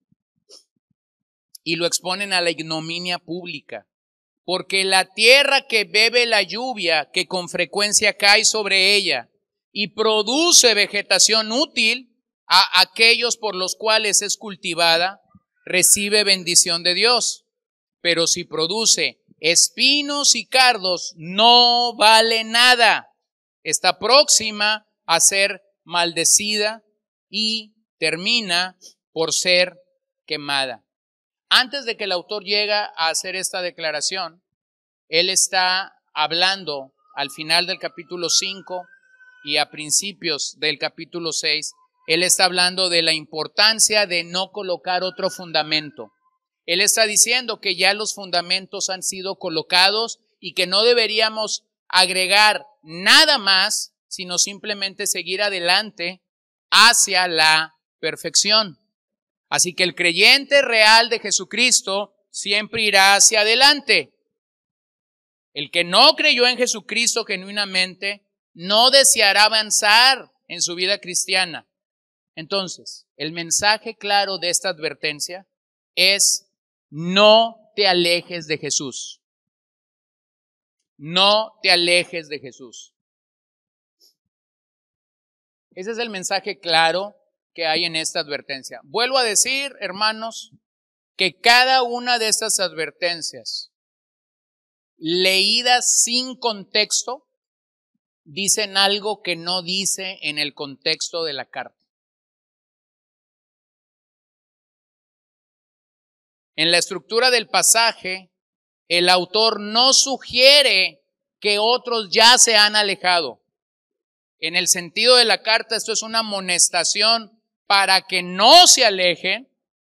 y lo exponen a la ignominia pública. Porque la tierra que bebe la lluvia que con frecuencia cae sobre ella y produce vegetación útil a aquellos por los cuales es cultivada, recibe bendición de Dios. Pero si produce espinos y cardos, no vale nada. Está próxima a ser maldecida y termina por ser quemada. Antes de que el autor llegue a hacer esta declaración, él está hablando al final del capítulo 5 y a principios del capítulo 6, él está hablando de la importancia de no colocar otro fundamento. Él está diciendo que ya los fundamentos han sido colocados y que no deberíamos agregar nada más, sino simplemente seguir adelante hacia la perfección. Así que el creyente real de Jesucristo siempre irá hacia adelante. El que no creyó en Jesucristo genuinamente no deseará avanzar en su vida cristiana. Entonces, el mensaje claro de esta advertencia es no te alejes de Jesús. No te alejes de Jesús. Ese es el mensaje claro que hay en esta advertencia. Vuelvo a decir, hermanos, que cada una de estas advertencias, leídas sin contexto, dicen algo que no dice en el contexto de la carta. En la estructura del pasaje, el autor no sugiere que otros ya se han alejado. En el sentido de la carta, esto es una amonestación para que no se alejen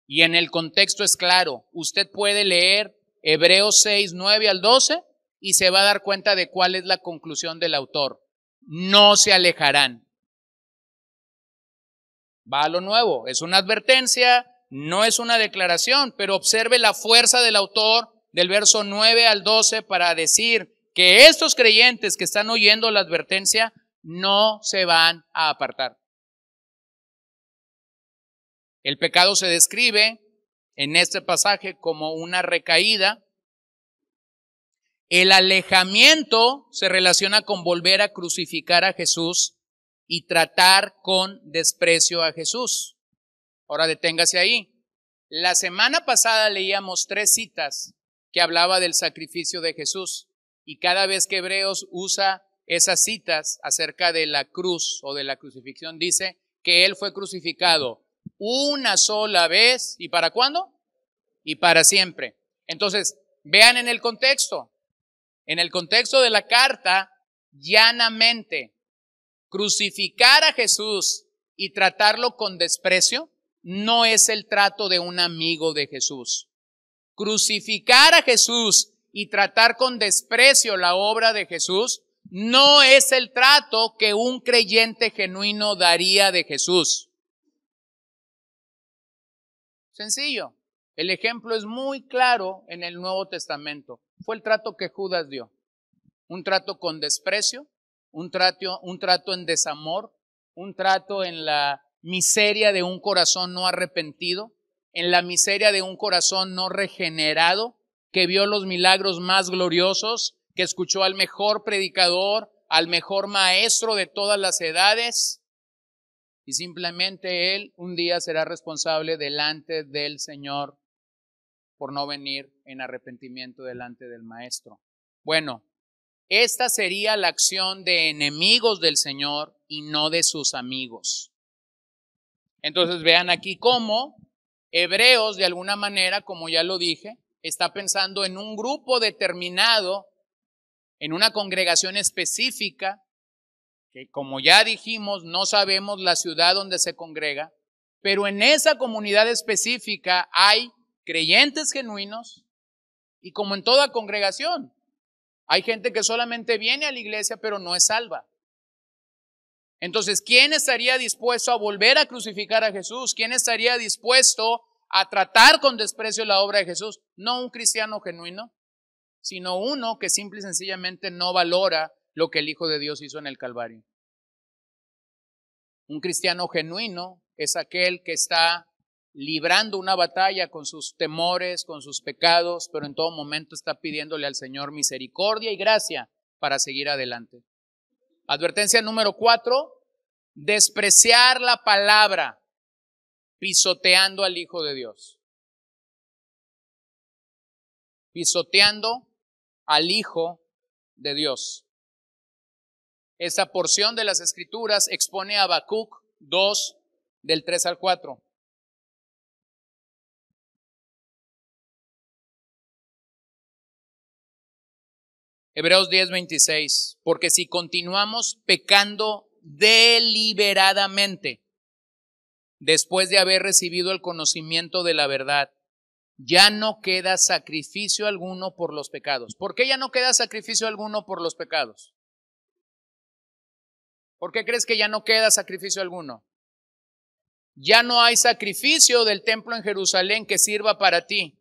y en el contexto es claro. Usted puede leer Hebreos 6, 9 al 12 y se va a dar cuenta de cuál es la conclusión del autor. No se alejarán. Va a lo nuevo. Es una advertencia, no es una declaración, pero observe la fuerza del autor del verso 9 al 12 para decir que estos creyentes que están oyendo la advertencia no se van a apartar. El pecado se describe en este pasaje como una recaída. El alejamiento se relaciona con volver a crucificar a Jesús y tratar con desprecio a Jesús. Ahora deténgase ahí. La semana pasada leíamos tres citas que hablaba del sacrificio de Jesús y cada vez que Hebreos usa esas citas acerca de la cruz o de la crucifixión dice que Él fue crucificado una sola vez y para cuándo? Y para siempre. Entonces, vean en el contexto. En el contexto de la carta, llanamente, crucificar a Jesús y tratarlo con desprecio no es el trato de un amigo de Jesús. Crucificar a Jesús y tratar con desprecio la obra de Jesús no es el trato que un creyente genuino daría de Jesús. Sencillo. El ejemplo es muy claro en el Nuevo Testamento. Fue el trato que Judas dio. Un trato con desprecio, un trato, un trato en desamor, un trato en la miseria de un corazón no arrepentido, en la miseria de un corazón no regenerado, que vio los milagros más gloriosos, que escuchó al mejor predicador, al mejor maestro de todas las edades, y simplemente él un día será responsable delante del Señor por no venir en arrepentimiento delante del maestro. Bueno, esta sería la acción de enemigos del Señor y no de sus amigos. Entonces vean aquí cómo Hebreos, de alguna manera, como ya lo dije, está pensando en un grupo determinado, en una congregación específica, que como ya dijimos, no sabemos la ciudad donde se congrega, pero en esa comunidad específica hay creyentes genuinos y como en toda congregación, hay gente que solamente viene a la iglesia pero no es salva. Entonces, ¿quién estaría dispuesto a volver a crucificar a Jesús? ¿Quién estaría dispuesto a tratar con desprecio la obra de Jesús? No un cristiano genuino, sino uno que simple y sencillamente no valora lo que el Hijo de Dios hizo en el Calvario. Un cristiano genuino es aquel que está librando una batalla con sus temores, con sus pecados, pero en todo momento está pidiéndole al Señor misericordia y gracia para seguir adelante. Advertencia número cuatro, despreciar la palabra pisoteando al Hijo de Dios. Pisoteando al Hijo de Dios. Esa porción de las Escrituras expone a Habacuc 2 del 3 al 4. Hebreos 10:26, porque si continuamos pecando deliberadamente, después de haber recibido el conocimiento de la verdad, ya no queda sacrificio alguno por los pecados. ¿Por qué ya no queda sacrificio alguno por los pecados? ¿Por qué crees que ya no queda sacrificio alguno? Ya no hay sacrificio del templo en Jerusalén que sirva para ti.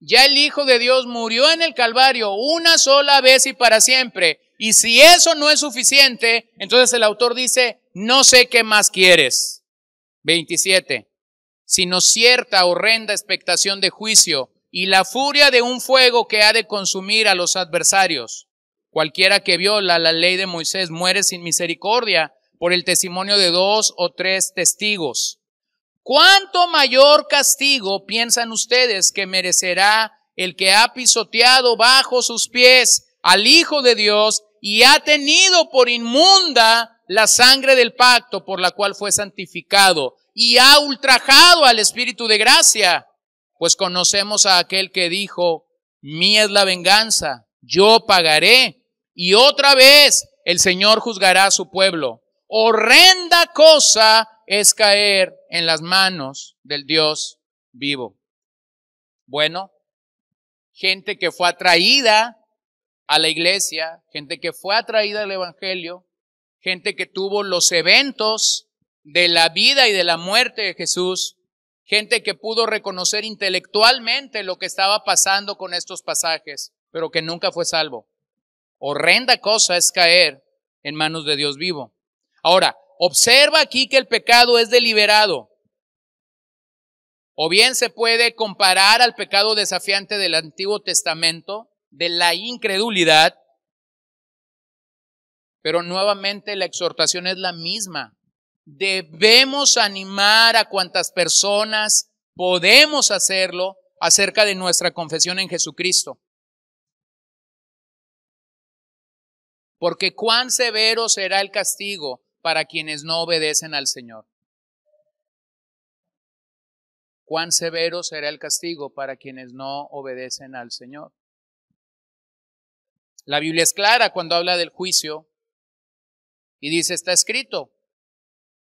Ya el Hijo de Dios murió en el Calvario una sola vez y para siempre. Y si eso no es suficiente, entonces el autor dice, no sé qué más quieres. 27. Sino cierta horrenda expectación de juicio y la furia de un fuego que ha de consumir a los adversarios. Cualquiera que viola la ley de Moisés muere sin misericordia por el testimonio de dos o tres testigos. ¿Cuánto mayor castigo piensan ustedes que merecerá el que ha pisoteado bajo sus pies al Hijo de Dios y ha tenido por inmunda la sangre del pacto por la cual fue santificado y ha ultrajado al Espíritu de gracia? Pues conocemos a aquel que dijo, mía es la venganza, yo pagaré. Y otra vez el Señor juzgará a su pueblo. Horrenda cosa es caer en las manos del Dios vivo. Bueno, gente que fue atraída a la iglesia, gente que fue atraída al Evangelio, gente que tuvo los eventos de la vida y de la muerte de Jesús, gente que pudo reconocer intelectualmente lo que estaba pasando con estos pasajes, pero que nunca fue salvo. Horrenda cosa es caer en manos de Dios vivo. Ahora, Observa aquí que el pecado es deliberado. O bien se puede comparar al pecado desafiante del Antiguo Testamento, de la incredulidad, pero nuevamente la exhortación es la misma. Debemos animar a cuantas personas podemos hacerlo acerca de nuestra confesión en Jesucristo. Porque cuán severo será el castigo para quienes no obedecen al Señor. Cuán severo será el castigo para quienes no obedecen al Señor. La Biblia es clara cuando habla del juicio y dice, está escrito,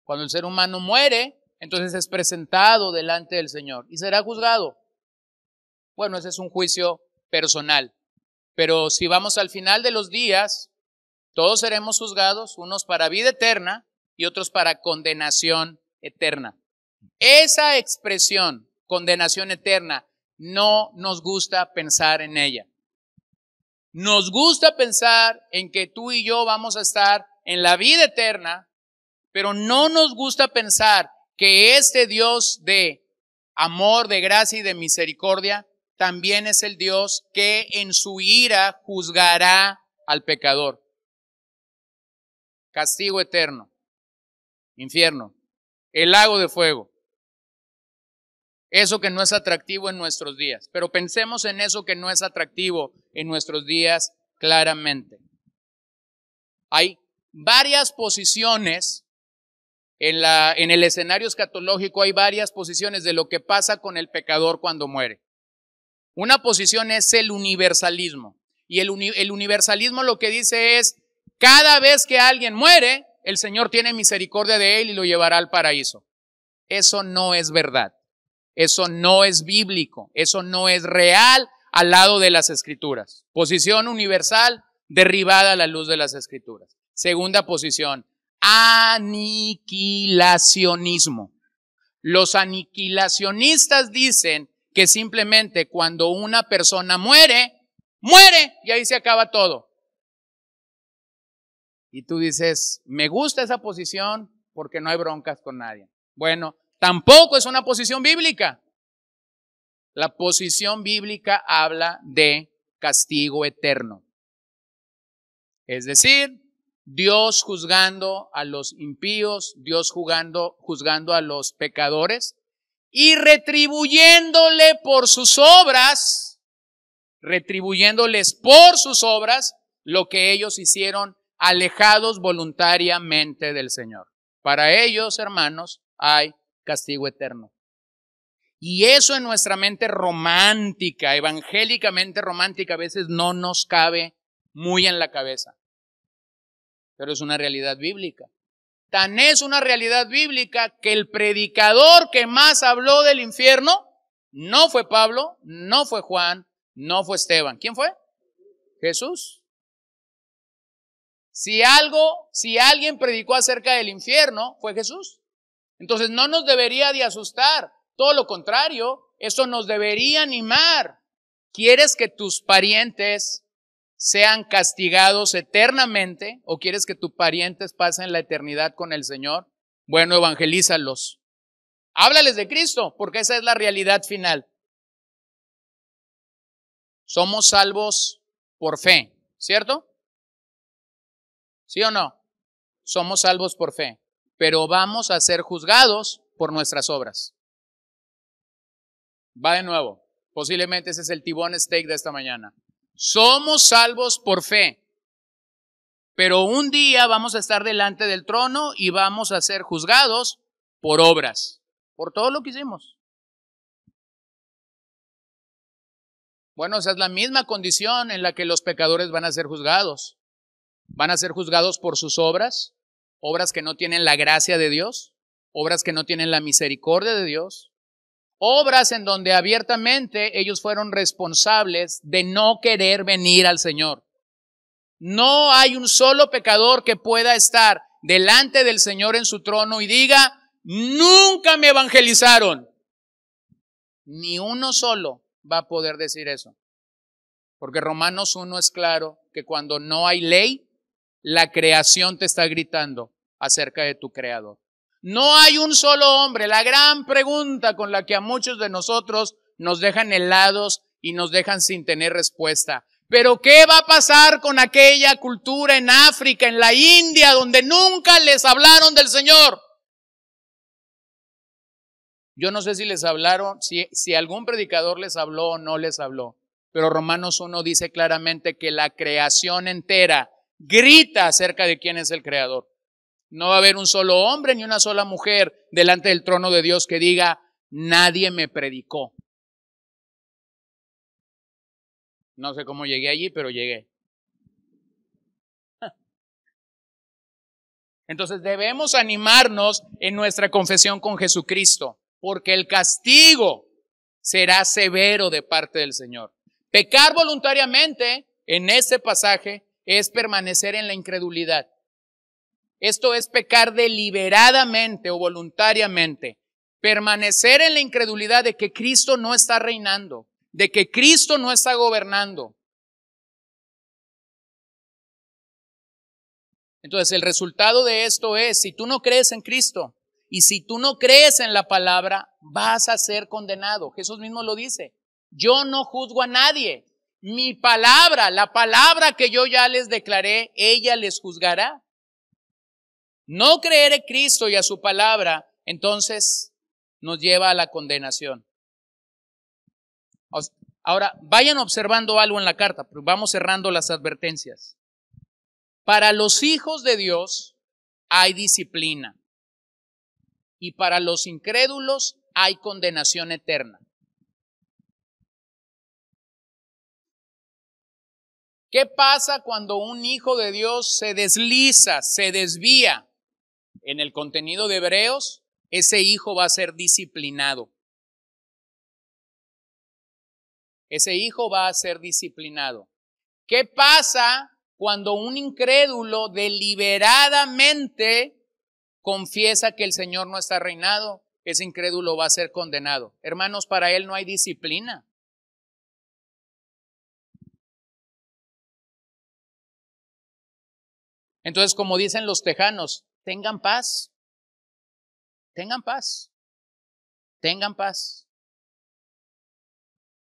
cuando el ser humano muere, entonces es presentado delante del Señor y será juzgado. Bueno, ese es un juicio personal, pero si vamos al final de los días, todos seremos juzgados, unos para vida eterna y otros para condenación eterna. Esa expresión, condenación eterna, no nos gusta pensar en ella. Nos gusta pensar en que tú y yo vamos a estar en la vida eterna, pero no nos gusta pensar que este Dios de amor, de gracia y de misericordia también es el Dios que en su ira juzgará al pecador castigo eterno, infierno, el lago de fuego. Eso que no es atractivo en nuestros días. Pero pensemos en eso que no es atractivo en nuestros días claramente. Hay varias posiciones en, la, en el escenario escatológico, hay varias posiciones de lo que pasa con el pecador cuando muere. Una posición es el universalismo. Y el, el universalismo lo que dice es, cada vez que alguien muere, el Señor tiene misericordia de él y lo llevará al paraíso. Eso no es verdad. Eso no es bíblico. Eso no es real al lado de las escrituras. Posición universal derribada a la luz de las escrituras. Segunda posición, aniquilacionismo. Los aniquilacionistas dicen que simplemente cuando una persona muere, muere y ahí se acaba todo. Y tú dices, me gusta esa posición porque no hay broncas con nadie. Bueno, tampoco es una posición bíblica. La posición bíblica habla de castigo eterno. Es decir, Dios juzgando a los impíos, Dios juzgando, juzgando a los pecadores y retribuyéndole por sus obras, retribuyéndoles por sus obras lo que ellos hicieron alejados voluntariamente del Señor. Para ellos, hermanos, hay castigo eterno. Y eso en nuestra mente romántica, evangélicamente romántica, a veces no nos cabe muy en la cabeza. Pero es una realidad bíblica. Tan es una realidad bíblica que el predicador que más habló del infierno no fue Pablo, no fue Juan, no fue Esteban. ¿Quién fue? Jesús. Si algo, si alguien predicó acerca del infierno, fue Jesús. Entonces no nos debería de asustar. Todo lo contrario, eso nos debería animar. ¿Quieres que tus parientes sean castigados eternamente o quieres que tus parientes pasen la eternidad con el Señor? Bueno, evangelízalos. Háblales de Cristo, porque esa es la realidad final. Somos salvos por fe, ¿cierto? ¿Sí o no? Somos salvos por fe, pero vamos a ser juzgados por nuestras obras. Va de nuevo. Posiblemente ese es el tibón steak de esta mañana. Somos salvos por fe, pero un día vamos a estar delante del trono y vamos a ser juzgados por obras, por todo lo que hicimos. Bueno, esa es la misma condición en la que los pecadores van a ser juzgados. Van a ser juzgados por sus obras, obras que no tienen la gracia de Dios, obras que no tienen la misericordia de Dios, obras en donde abiertamente ellos fueron responsables de no querer venir al Señor. No hay un solo pecador que pueda estar delante del Señor en su trono y diga, nunca me evangelizaron. Ni uno solo va a poder decir eso. Porque Romanos 1 es claro que cuando no hay ley, la creación te está gritando acerca de tu creador. No hay un solo hombre. La gran pregunta con la que a muchos de nosotros nos dejan helados y nos dejan sin tener respuesta. Pero ¿qué va a pasar con aquella cultura en África, en la India, donde nunca les hablaron del Señor? Yo no sé si les hablaron, si, algún predicador les habló o no les habló, pero Romanos 1 dice claramente que la creación entera grita acerca de quién es el creador. No va a haber un solo hombre ni una sola mujer delante del trono de Dios que diga, nadie me predicó. No sé cómo llegué allí, pero llegué. Entonces debemos animarnos en nuestra confesión con Jesucristo, porque el castigo será severo de parte del Señor. Pecar voluntariamente en este pasaje es permanecer en la incredulidad. Esto es pecar deliberadamente o voluntariamente. Permanecer en la incredulidad de que Cristo no está reinando, de que Cristo no está gobernando. Entonces el resultado de esto es, si tú no crees en Cristo y si tú no crees en la palabra, vas a ser condenado. Jesús mismo lo dice. Yo no juzgo a nadie. Mi palabra, la palabra que yo ya les declaré, ella les juzgará. No creer en Cristo y a su palabra, entonces nos lleva a la condenación. Ahora, vayan observando algo en la carta, vamos cerrando las advertencias. Para los hijos de Dios hay disciplina y para los incrédulos hay condenación eterna. ¿Qué pasa cuando un hijo de Dios se desliza, se desvía? en el contenido de Hebreos, ese hijo va a ser disciplinado. Ese hijo va a ser disciplinado. ¿Qué pasa cuando un incrédulo deliberadamente confiesa que el Señor no está reinado? Ese incrédulo va a ser condenado. Hermanos, para él no hay disciplina. Entonces, como dicen los tejanos, tengan paz. Tengan paz. Tengan paz.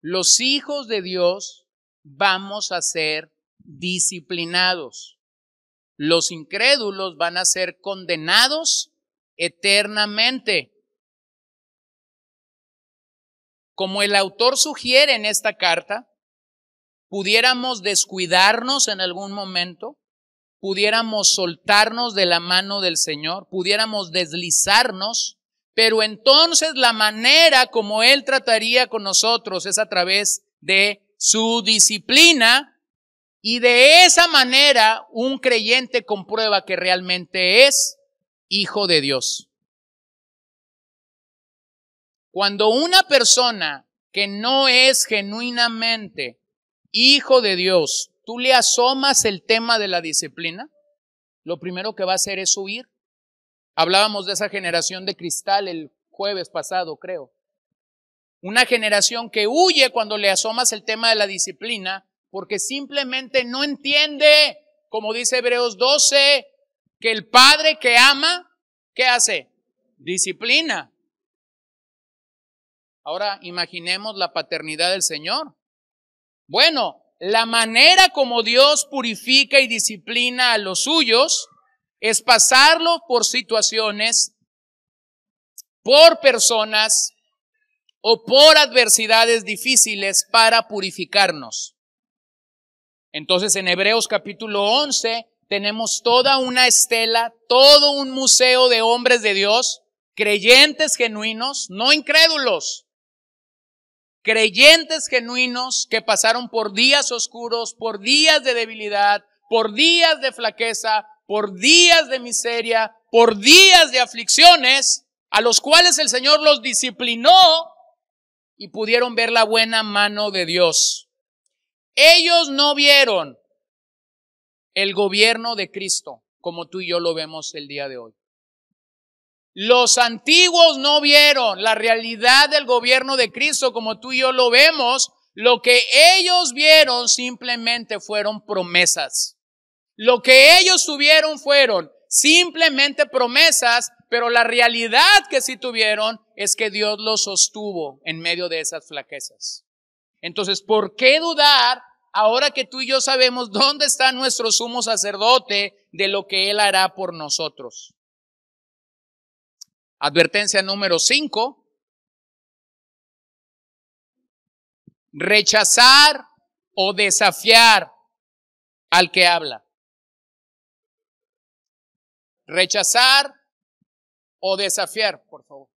Los hijos de Dios vamos a ser disciplinados. Los incrédulos van a ser condenados eternamente. Como el autor sugiere en esta carta, pudiéramos descuidarnos en algún momento, pudiéramos soltarnos de la mano del Señor, pudiéramos deslizarnos, pero entonces la manera como Él trataría con nosotros es a través de su disciplina Y de esa manera un creyente comprueba que realmente es hijo de Dios. Cuando una persona que no es genuinamente hijo de Dios, tú le asomas el tema de la disciplina, lo primero que va a hacer es huir. Hablábamos de esa generación de cristal el jueves pasado, creo. Una generación que huye cuando le asomas el tema de la disciplina porque simplemente no entiende, como dice Hebreos 12, que el padre que ama, ¿qué hace? Disciplina. Ahora imaginemos la paternidad del Señor. Bueno, la manera como Dios purifica y disciplina a los suyos es pasarlo por situaciones, por personas o por adversidades difíciles para purificarnos. Entonces en Hebreos capítulo 11 tenemos toda una estela, todo un museo de hombres de Dios, creyentes genuinos, no incrédulos, creyentes genuinos que pasaron por días oscuros, por días de debilidad, por días de flaqueza, por días de miseria, por días de aflicciones, a los cuales el Señor los disciplinó y pudieron ver la buena mano de Dios. Ellos no vieron el gobierno de Cristo como tú y yo lo vemos el día de hoy. Los antiguos no vieron la realidad del gobierno de Cristo como tú y yo lo vemos. Lo que ellos vieron simplemente fueron promesas. Lo que ellos tuvieron fueron simplemente promesas, pero la realidad que sí tuvieron es que Dios los sostuvo en medio de esas flaquezas. Entonces, ¿por qué dudar ahora que tú y yo sabemos dónde está nuestro sumo sacerdote de lo que Él hará por nosotros? Advertencia número 5. Rechazar o desafiar al que habla. Rechazar o desafiar, por favor,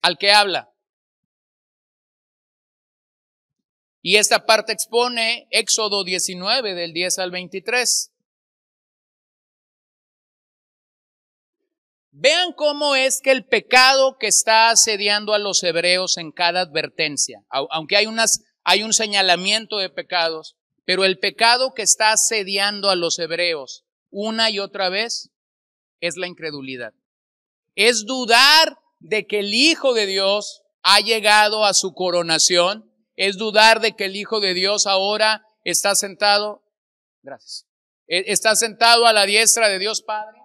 al que habla. Y esta parte expone Éxodo 19 del 10 al 23. Vean cómo es que el pecado que está asediando a los hebreos en cada advertencia, aunque hay, unas, hay un señalamiento de pecados, pero el pecado que está asediando a los hebreos una y otra vez es la incredulidad. Es dudar de que el Hijo de Dios ha llegado a su coronación, es dudar de que el Hijo de Dios ahora está sentado, gracias, e, está sentado a la diestra de Dios Padre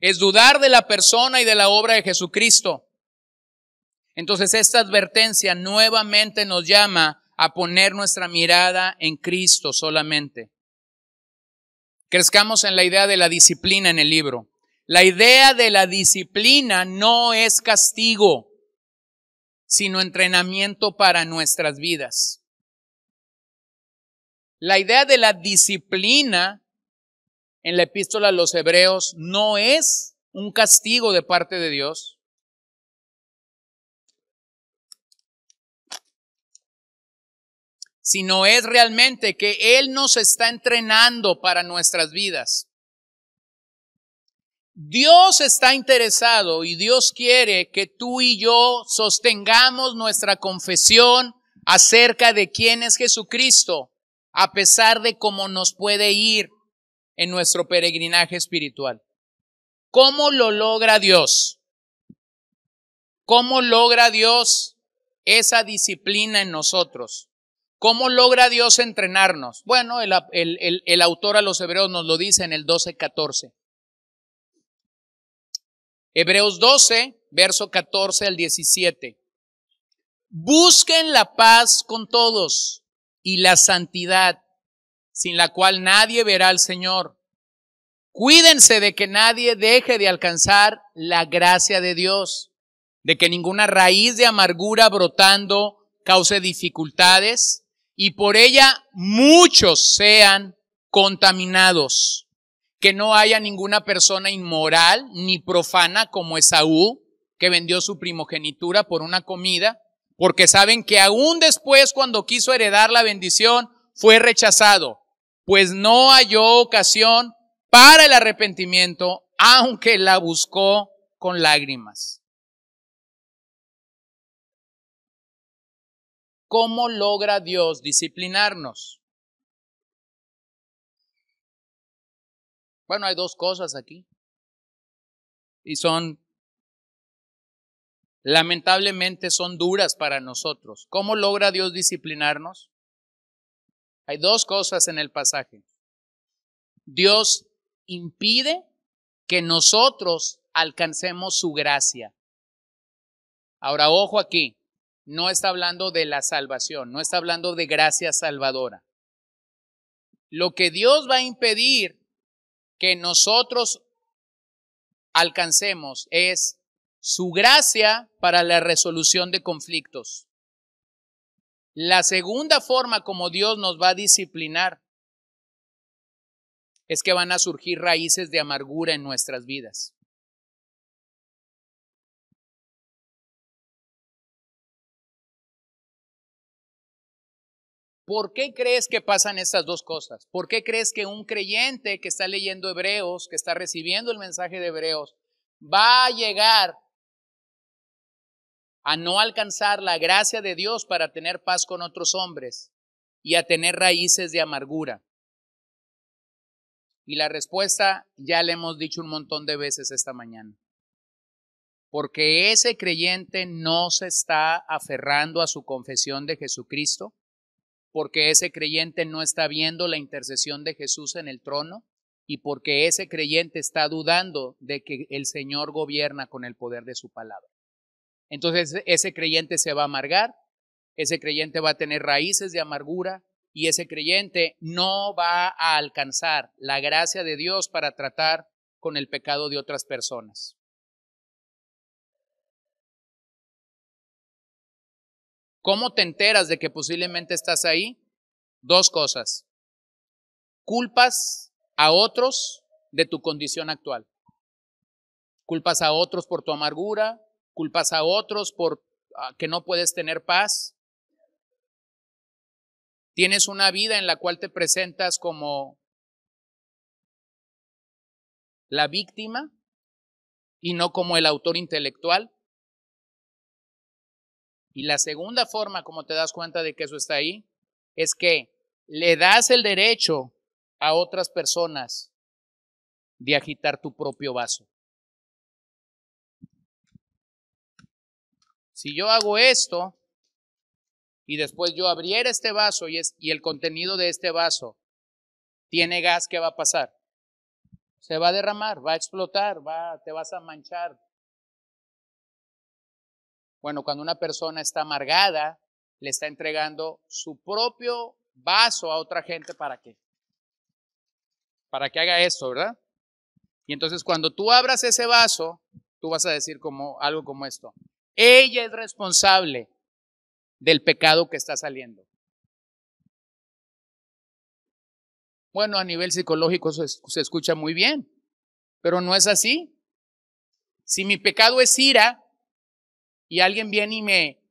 es dudar de la persona y de la obra de Jesucristo. Entonces esta advertencia nuevamente nos llama a poner nuestra mirada en Cristo solamente. Crezcamos en la idea de la disciplina en el libro. La idea de la disciplina no es castigo, sino entrenamiento para nuestras vidas. La idea de la disciplina en la epístola a los hebreos no es un castigo de parte de Dios. sino es realmente que Él nos está entrenando para nuestras vidas. Dios está interesado y Dios quiere que tú y yo sostengamos nuestra confesión acerca de quién es Jesucristo, a pesar de cómo nos puede ir en nuestro peregrinaje espiritual. ¿Cómo lo logra Dios? ¿Cómo logra Dios esa disciplina en nosotros? ¿Cómo logra Dios entrenarnos? Bueno, el, autor a los hebreos nos lo dice en el 12-14. Hebreos 12, verso 14 al 17. Busquen la paz con todos y la santidad sin la cual nadie verá al Señor. Cuídense de que nadie deje de alcanzar la gracia de Dios, de que ninguna raíz de amargura brotando cause dificultades y por ella muchos sean contaminados, que no haya ninguna persona inmoral ni profana como Esaú, que vendió su primogenitura por una comida, porque saben que aún después cuando quiso heredar la bendición, fue rechazado, pues no halló ocasión para el arrepentimiento, aunque la buscó con lágrimas. ¿Cómo logra Dios disciplinarnos? Bueno, hay dos cosas aquí. Y son, lamentablemente, son duras para nosotros. ¿Cómo logra Dios disciplinarnos? Hay dos cosas en el pasaje. Dios impide que nosotros alcancemos su gracia. Ahora, ojo aquí, no está hablando de la salvación, no está hablando de gracia salvadora. Lo que Dios va a impedir que nosotros alcancemos es su gracia para la resolución de conflictos. La segunda forma como Dios nos va a disciplinar es que van a surgir raíces de amargura en nuestras vidas. ¿Por qué crees que pasan estas dos cosas? ¿Por qué crees que un creyente que está leyendo Hebreos, que está recibiendo el mensaje de Hebreos, va a llegar a no alcanzar la gracia de Dios para tener paz con otros hombres y a tener raíces de amargura? Y la respuesta ya le hemos dicho un montón de veces esta mañana. Porque ese creyente no se está aferrando a su confesión de Jesucristo, porque ese creyente no está viendo la intercesión de Jesús en el trono y porque ese creyente está dudando de que el Señor gobierna con el poder de su palabra. Entonces ese creyente se va a amargar, ese creyente va a tener raíces de amargura y ese creyente no va a alcanzar la gracia de Dios para tratar con el pecado de otras personas. ¿Cómo te enteras de que posiblemente estás ahí? Dos cosas. Culpas a otros de tu condición actual. Culpas a otros por tu amargura, culpas a otros por ah, que no puedes tener paz. Tienes una vida en la cual te presentas como la víctima y no como el autor intelectual. Y la segunda forma, como te das cuenta de que eso está ahí, es que le das el derecho a otras personas de agitar tu propio vaso. Si yo hago esto y después yo abriera este vaso y, el contenido de este vaso tiene gas, ¿qué va a pasar? Se va a derramar, va a explotar, va, te vas a manchar, bueno, cuando una persona está amargada, le está entregando su propio vaso a otra gente para qué? Para que haga esto, ¿verdad? Y entonces cuando tú abras ese vaso, tú vas a decir como algo como esto. Ella es responsable del pecado que está saliendo. Bueno, a nivel psicológico se, escucha muy bien, pero no es así. Si mi pecado es ira, y alguien viene y me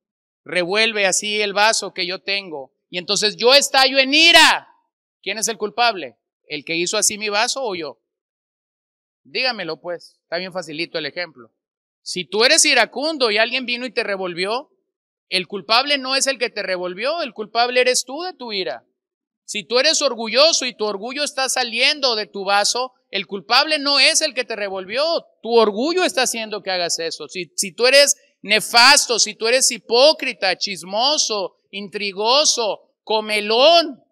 revuelve así el vaso que yo tengo y entonces yo estallo en ira. ¿Quién es el culpable? ¿El que hizo así mi vaso o yo? Dígamelo pues, está bien facilito el ejemplo. Si tú eres iracundo y alguien vino y te revolvió, el culpable no es el que te revolvió, el culpable eres tú de tu ira. Si tú eres orgulloso y tu orgullo está saliendo de tu vaso, el culpable no es el que te revolvió, tu orgullo está haciendo que hagas eso. Si, si tú eres nefasto, si tú eres hipócrita, chismoso, intrigoso, comelón.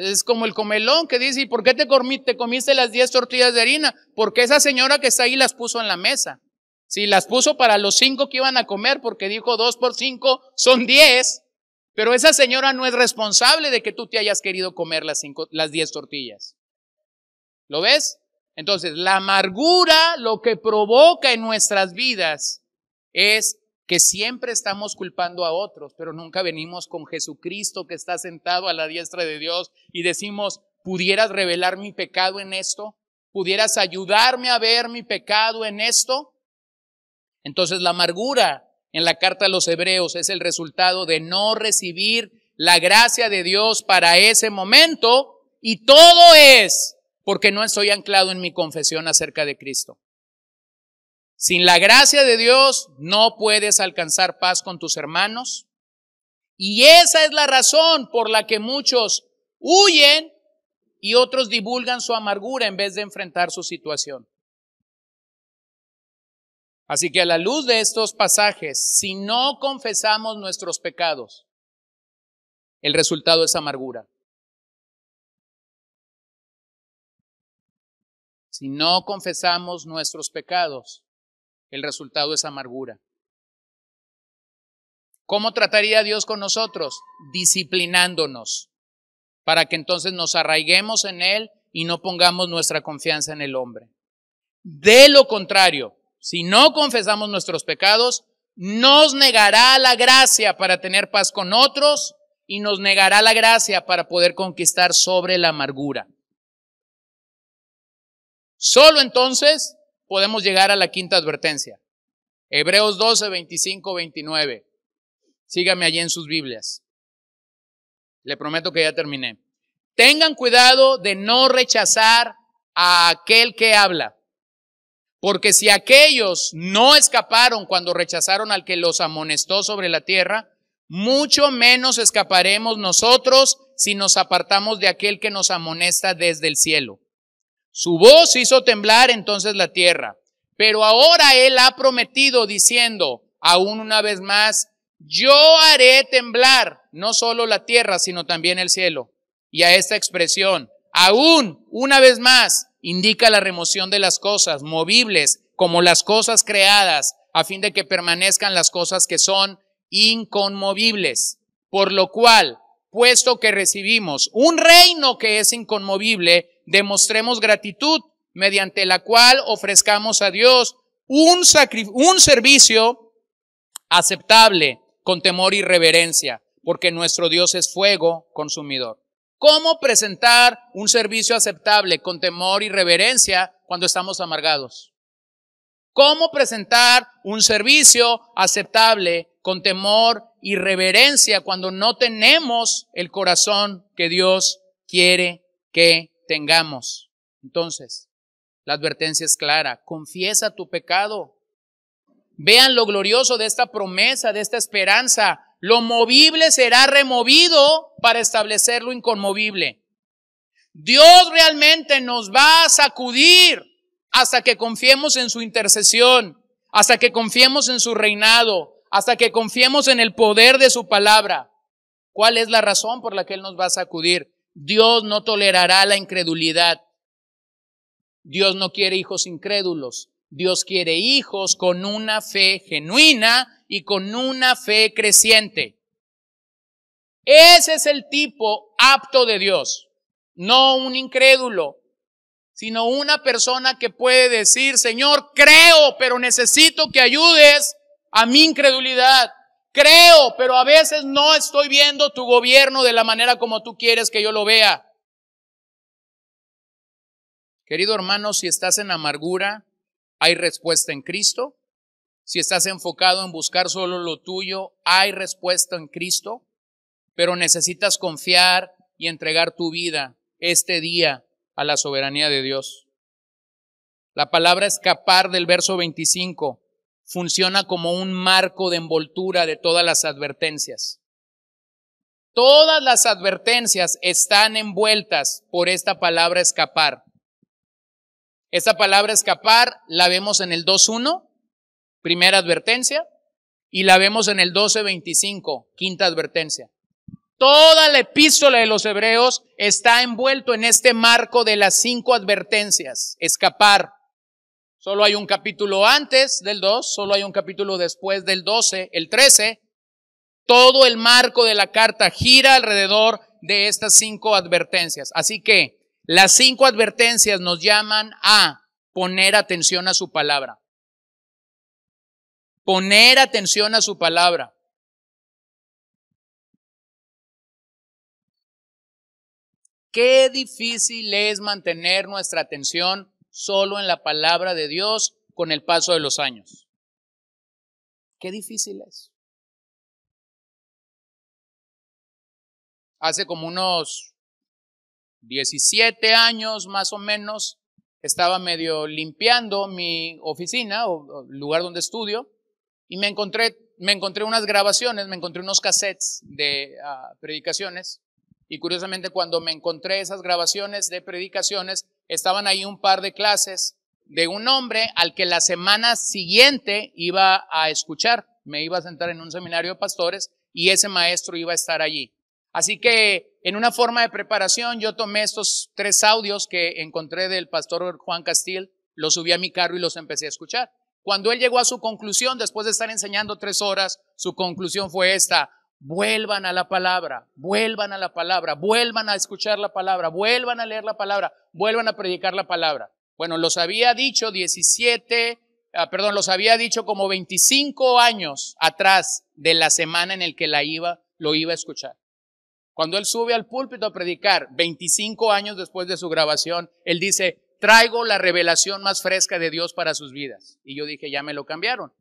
Es como el comelón que dice, ¿y por qué te, comiste, las 10 tortillas de harina? Porque esa señora que está ahí las puso en la mesa. Si las puso para los cinco que iban a comer, porque dijo dos por cinco son 10, pero esa señora no es responsable de que tú te hayas querido comer las, cinco, las 10 tortillas. ¿Lo ves? Entonces, la amargura lo que provoca en nuestras vidas es que siempre estamos culpando a otros, pero nunca venimos con Jesucristo que está sentado a la diestra de Dios y decimos, ¿pudieras revelar mi pecado en esto? ¿Pudieras ayudarme a ver mi pecado en esto? Entonces la amargura en la carta a los hebreos es el resultado de no recibir la gracia de Dios para ese momento y todo es porque no estoy anclado en mi confesión acerca de Cristo. Sin la gracia de Dios no puedes alcanzar paz con tus hermanos. Y esa es la razón por la que muchos huyen y otros divulgan su amargura en vez de enfrentar su situación. Así que a la luz de estos pasajes, si no confesamos nuestros pecados, el resultado es amargura. Si no confesamos nuestros pecados, el resultado es amargura. ¿Cómo trataría Dios con nosotros? Disciplinándonos, para que entonces nos arraiguemos en Él y no pongamos nuestra confianza en el hombre. De lo contrario, si no confesamos nuestros pecados, nos negará la gracia para tener paz con otros y nos negará la gracia para poder conquistar sobre la amargura. Solo entonces podemos llegar a la quinta advertencia. Hebreos 12, 25, 29. Sígame allí en sus Biblias. Le prometo que ya terminé. Tengan cuidado de no rechazar a aquel que habla. Porque si aquellos no escaparon cuando rechazaron al que los amonestó sobre la tierra, mucho menos escaparemos nosotros si nos apartamos de aquel que nos amonesta desde el cielo. Su voz hizo temblar entonces la tierra, pero ahora él ha prometido diciendo, aún una vez más, yo haré temblar no solo la tierra, sino también el cielo. Y a esta expresión, aún una vez más, indica la remoción de las cosas movibles como las cosas creadas, a fin de que permanezcan las cosas que son inconmovibles. Por lo cual, puesto que recibimos un reino que es inconmovible, demostremos gratitud mediante la cual ofrezcamos a Dios un, un servicio aceptable con temor y reverencia, porque nuestro Dios es fuego consumidor. ¿Cómo presentar un servicio aceptable con temor y reverencia cuando estamos amargados? ¿Cómo presentar un servicio aceptable con temor y reverencia cuando no tenemos el corazón que Dios quiere que tengamos? Entonces, la advertencia es clara. Confiesa tu pecado. Vean lo glorioso de esta promesa, de esta esperanza. Lo movible será removido para establecer lo inconmovible. Dios realmente nos va a sacudir hasta que confiemos en su intercesión, hasta que confiemos en su reinado, hasta que confiemos en el poder de su palabra. ¿Cuál es la razón por la que Él nos va a sacudir? Dios no tolerará la incredulidad. Dios no quiere hijos incrédulos. Dios quiere hijos con una fe genuina y con una fe creciente. Ese es el tipo apto de Dios, no un incrédulo, sino una persona que puede decir, Señor, creo, pero necesito que ayudes a mi incredulidad. Creo, pero a veces no estoy viendo tu gobierno de la manera como tú quieres que yo lo vea. Querido hermano, si estás en amargura, hay respuesta en Cristo. Si estás enfocado en buscar solo lo tuyo, hay respuesta en Cristo, pero necesitas confiar y entregar tu vida este día a la soberanía de Dios. La palabra escapar del verso 25 funciona como un marco de envoltura de todas las advertencias. Todas las advertencias están envueltas por esta palabra escapar. Esta palabra escapar la vemos en el 2.1 primera advertencia, y la vemos en el 12.25, quinta advertencia. Toda la epístola de los hebreos está envuelto en este marco de las cinco advertencias. Escapar. Solo hay un capítulo antes del 2, solo hay un capítulo después del 12, el 13. Todo el marco de la carta gira alrededor de estas cinco advertencias. Así que las cinco advertencias nos llaman a poner atención a su palabra poner atención a su palabra. Qué difícil es mantener nuestra atención solo en la palabra de Dios con el paso de los años. Qué difícil es. Hace como unos 17 años más o menos, estaba medio limpiando mi oficina o, lugar donde estudio y me encontré, me encontré unas grabaciones, me encontré unos cassettes de ah, predicaciones y curiosamente cuando me encontré esas grabaciones de predicaciones, estaban ahí un par de clases de un hombre al que la semana siguiente iba a escuchar. Me iba a sentar en un seminario de pastores y ese maestro iba a estar allí. Así que en una forma de preparación yo tomé estos tres audios que encontré del pastor Juan Castil, los subí a mi carro y los empecé a escuchar. Cuando él llegó a su conclusión, después de estar enseñando tres horas, su conclusión fue esta, vuelvan a la palabra, vuelvan a la palabra, vuelvan a escuchar la palabra, vuelvan a leer la palabra, vuelvan a predicar la palabra. Bueno, los había dicho 17, ah, perdón, los había dicho como 25 años atrás de la semana en el que la iba, lo iba a escuchar. Cuando él sube al púlpito a predicar, 25 años después de su grabación, él dice, traigo la revelación más fresca de Dios para sus vidas. Y yo dije, ya me lo cambiaron.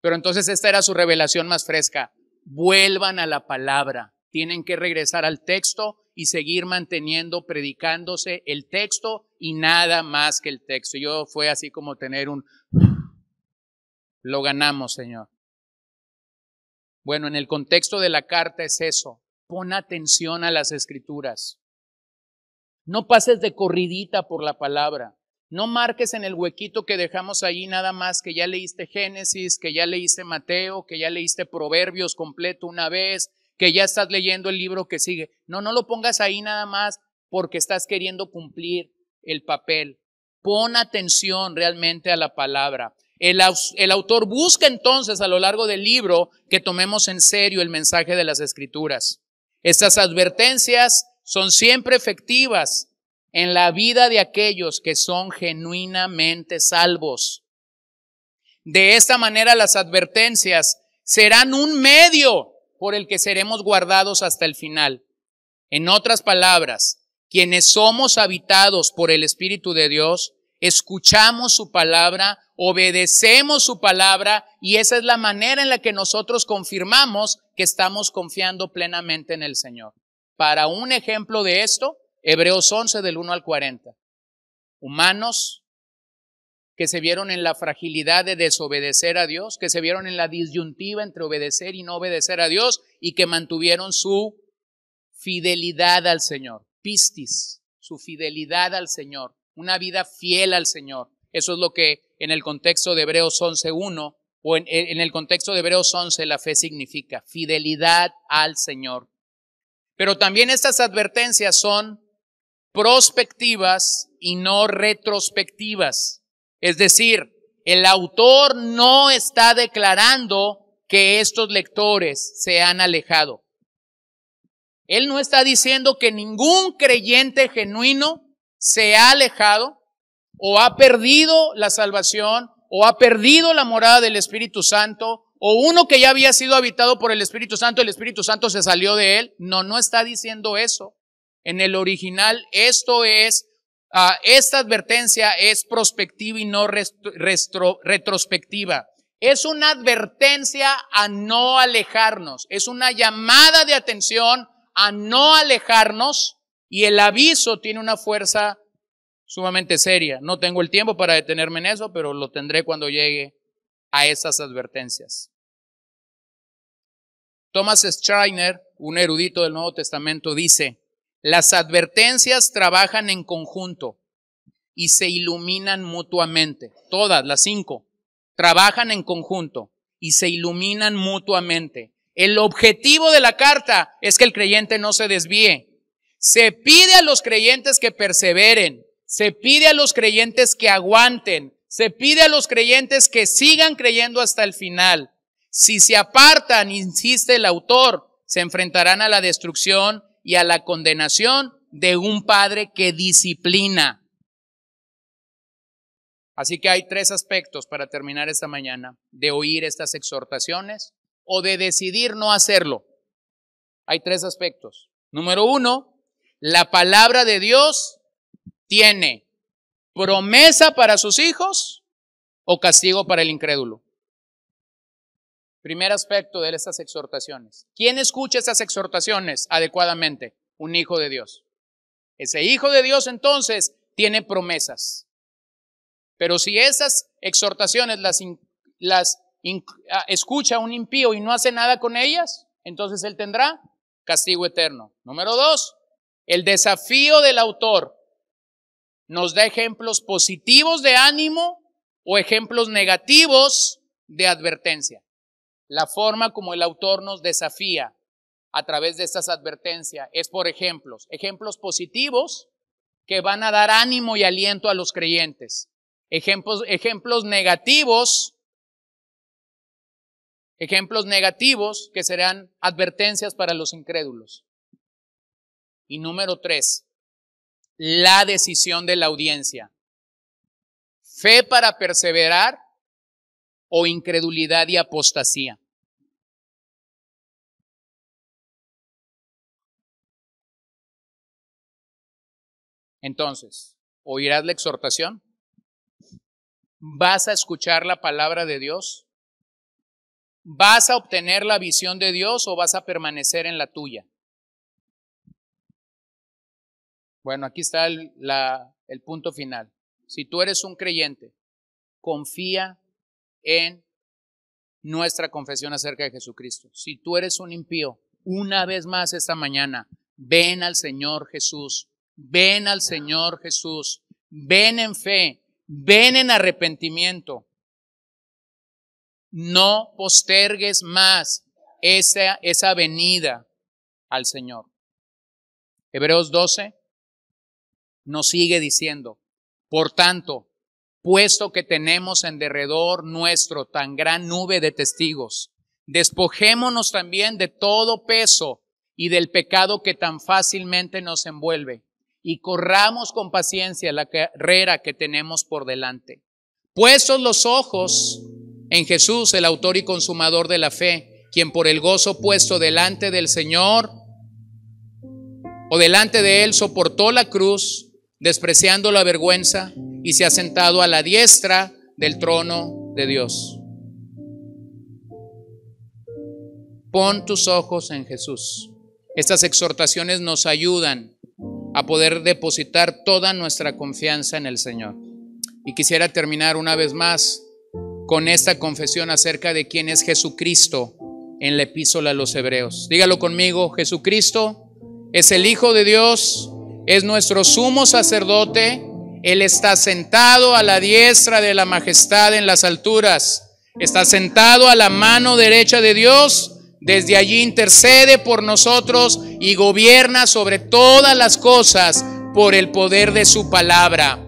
Pero entonces esta era su revelación más fresca. Vuelvan a la palabra. Tienen que regresar al texto y seguir manteniendo, predicándose el texto y nada más que el texto. Yo fue así como tener un... Lo ganamos, Señor. Bueno, en el contexto de la carta es eso. Pon atención a las escrituras. No pases de corridita por la palabra. No marques en el huequito que dejamos ahí nada más que ya leíste Génesis, que ya leíste Mateo, que ya leíste Proverbios completo una vez, que ya estás leyendo el libro que sigue. No, no lo pongas ahí nada más porque estás queriendo cumplir el papel. Pon atención realmente a la palabra. El, autor busca entonces a lo largo del libro que tomemos en serio el mensaje de las escrituras. Estas advertencias son siempre efectivas en la vida de aquellos que son genuinamente salvos. De esta manera las advertencias serán un medio por el que seremos guardados hasta el final. En otras palabras, quienes somos habitados por el Espíritu de Dios, escuchamos su palabra, obedecemos su palabra y esa es la manera en la que nosotros confirmamos que estamos confiando plenamente en el Señor. Para un ejemplo de esto, Hebreos 11 del 1 al 40. Humanos que se vieron en la fragilidad de desobedecer a Dios, que se vieron en la disyuntiva entre obedecer y no obedecer a Dios y que mantuvieron su fidelidad al Señor, pistis, su fidelidad al Señor, una vida fiel al Señor. Eso es lo que en el contexto de Hebreos 11.1 o en, en el contexto de Hebreos 11 la fe significa fidelidad al Señor. Pero también estas advertencias son prospectivas y no retrospectivas. Es decir, el autor no está declarando que estos lectores se han alejado. Él no está diciendo que ningún creyente genuino se ha alejado o ha perdido la salvación o ha perdido la morada del Espíritu Santo o uno que ya había sido habitado por el Espíritu Santo, el Espíritu Santo se salió de él. No, no está diciendo eso. En el original esto es Ah, esta advertencia es prospectiva y no retrospectiva. Es una advertencia a no alejarnos. Es una llamada de atención a no alejarnos y el aviso tiene una fuerza sumamente seria. No tengo el tiempo para detenerme en eso, pero lo tendré cuando llegue a esas advertencias. Thomas Schreiner, un erudito del Nuevo Testamento, dice, las advertencias trabajan en conjunto y se iluminan mutuamente. Todas, las cinco, trabajan en conjunto y se iluminan mutuamente. El objetivo de la carta es que el creyente no se desvíe. Se pide a los creyentes que perseveren, se pide a los creyentes que aguanten, se pide a los creyentes que sigan creyendo hasta el final. Si se apartan, insiste el autor, se enfrentarán a la destrucción y a la condenación de un padre que disciplina. Así que hay tres aspectos para terminar esta mañana, de oír estas exhortaciones o de decidir no hacerlo. Hay tres aspectos. Número uno, la palabra de Dios tiene promesa para sus hijos o castigo para el incrédulo. Primer aspecto de estas exhortaciones. ¿Quién escucha estas exhortaciones adecuadamente? Un hijo de Dios. Ese hijo de Dios entonces tiene promesas. Pero si esas exhortaciones las, las ah, escucha un impío y no hace nada con ellas, entonces él tendrá castigo eterno. Número dos, el desafío del autor nos da ejemplos positivos de ánimo o ejemplos negativos de advertencia la forma como el autor nos desafía a través de estas advertencias es por ejemplos, ejemplos positivos que van a dar ánimo y aliento a los creyentes, ejemplos, ejemplos negativos, ejemplos negativos que serán advertencias para los incrédulos. Y número tres, la decisión de la audiencia. Fe para perseverar o incredulidad y apostasía. Entonces, ¿oirás la exhortación? ¿Vas a escuchar la palabra de Dios? ¿Vas a obtener la visión de Dios o vas a permanecer en la tuya? Bueno, aquí está el, el punto final. Si tú eres un creyente, confía en nuestra confesión acerca de Jesucristo. Si tú eres un impío, una vez más esta mañana, ven al Señor Jesús, ven al Señor Jesús, ven en fe, ven en arrepentimiento. No postergues más esa, esa venida al Señor. Hebreos 12 nos sigue diciendo, por tanto, puesto que tenemos en derredor nuestro tan gran nube de testigos. Despojémonos también de todo peso y del pecado que tan fácilmente nos envuelve y corramos con paciencia la carrera que tenemos por delante. Puestos los ojos en Jesús, el autor y consumador de la fe, quien por el gozo puesto delante del Señor o delante de él soportó la cruz, despreciando la vergüenza y se ha sentado a la diestra del trono de Dios. Pon tus ojos en Jesús. Estas exhortaciones nos ayudan a poder depositar toda nuestra confianza en el Señor. Y quisiera terminar una vez más con esta confesión acerca de quién es Jesucristo en la epístola a los Hebreos. Dígalo conmigo, Jesucristo es el Hijo de Dios, es nuestro sumo sacerdote, él está sentado a la diestra de la majestad en las alturas. Está sentado a la mano derecha de Dios. Desde allí intercede por nosotros y gobierna sobre todas las cosas por el poder de su palabra.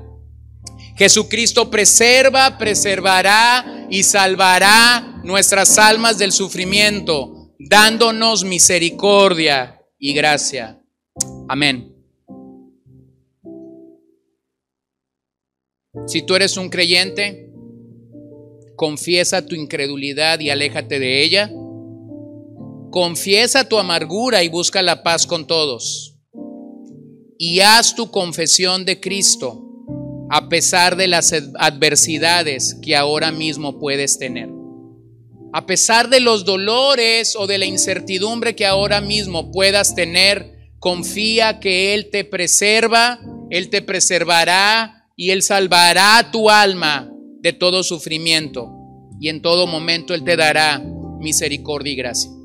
Jesucristo preserva, preservará y salvará nuestras almas del sufrimiento, dándonos misericordia y gracia. Amén. Si tú eres un creyente, confiesa tu incredulidad y aléjate de ella. Confiesa tu amargura y busca la paz con todos. Y haz tu confesión de Cristo a pesar de las adversidades que ahora mismo puedes tener. A pesar de los dolores o de la incertidumbre que ahora mismo puedas tener, confía que Él te preserva, Él te preservará y Él salvará tu alma de todo sufrimiento y en todo momento Él te dará misericordia y gracia.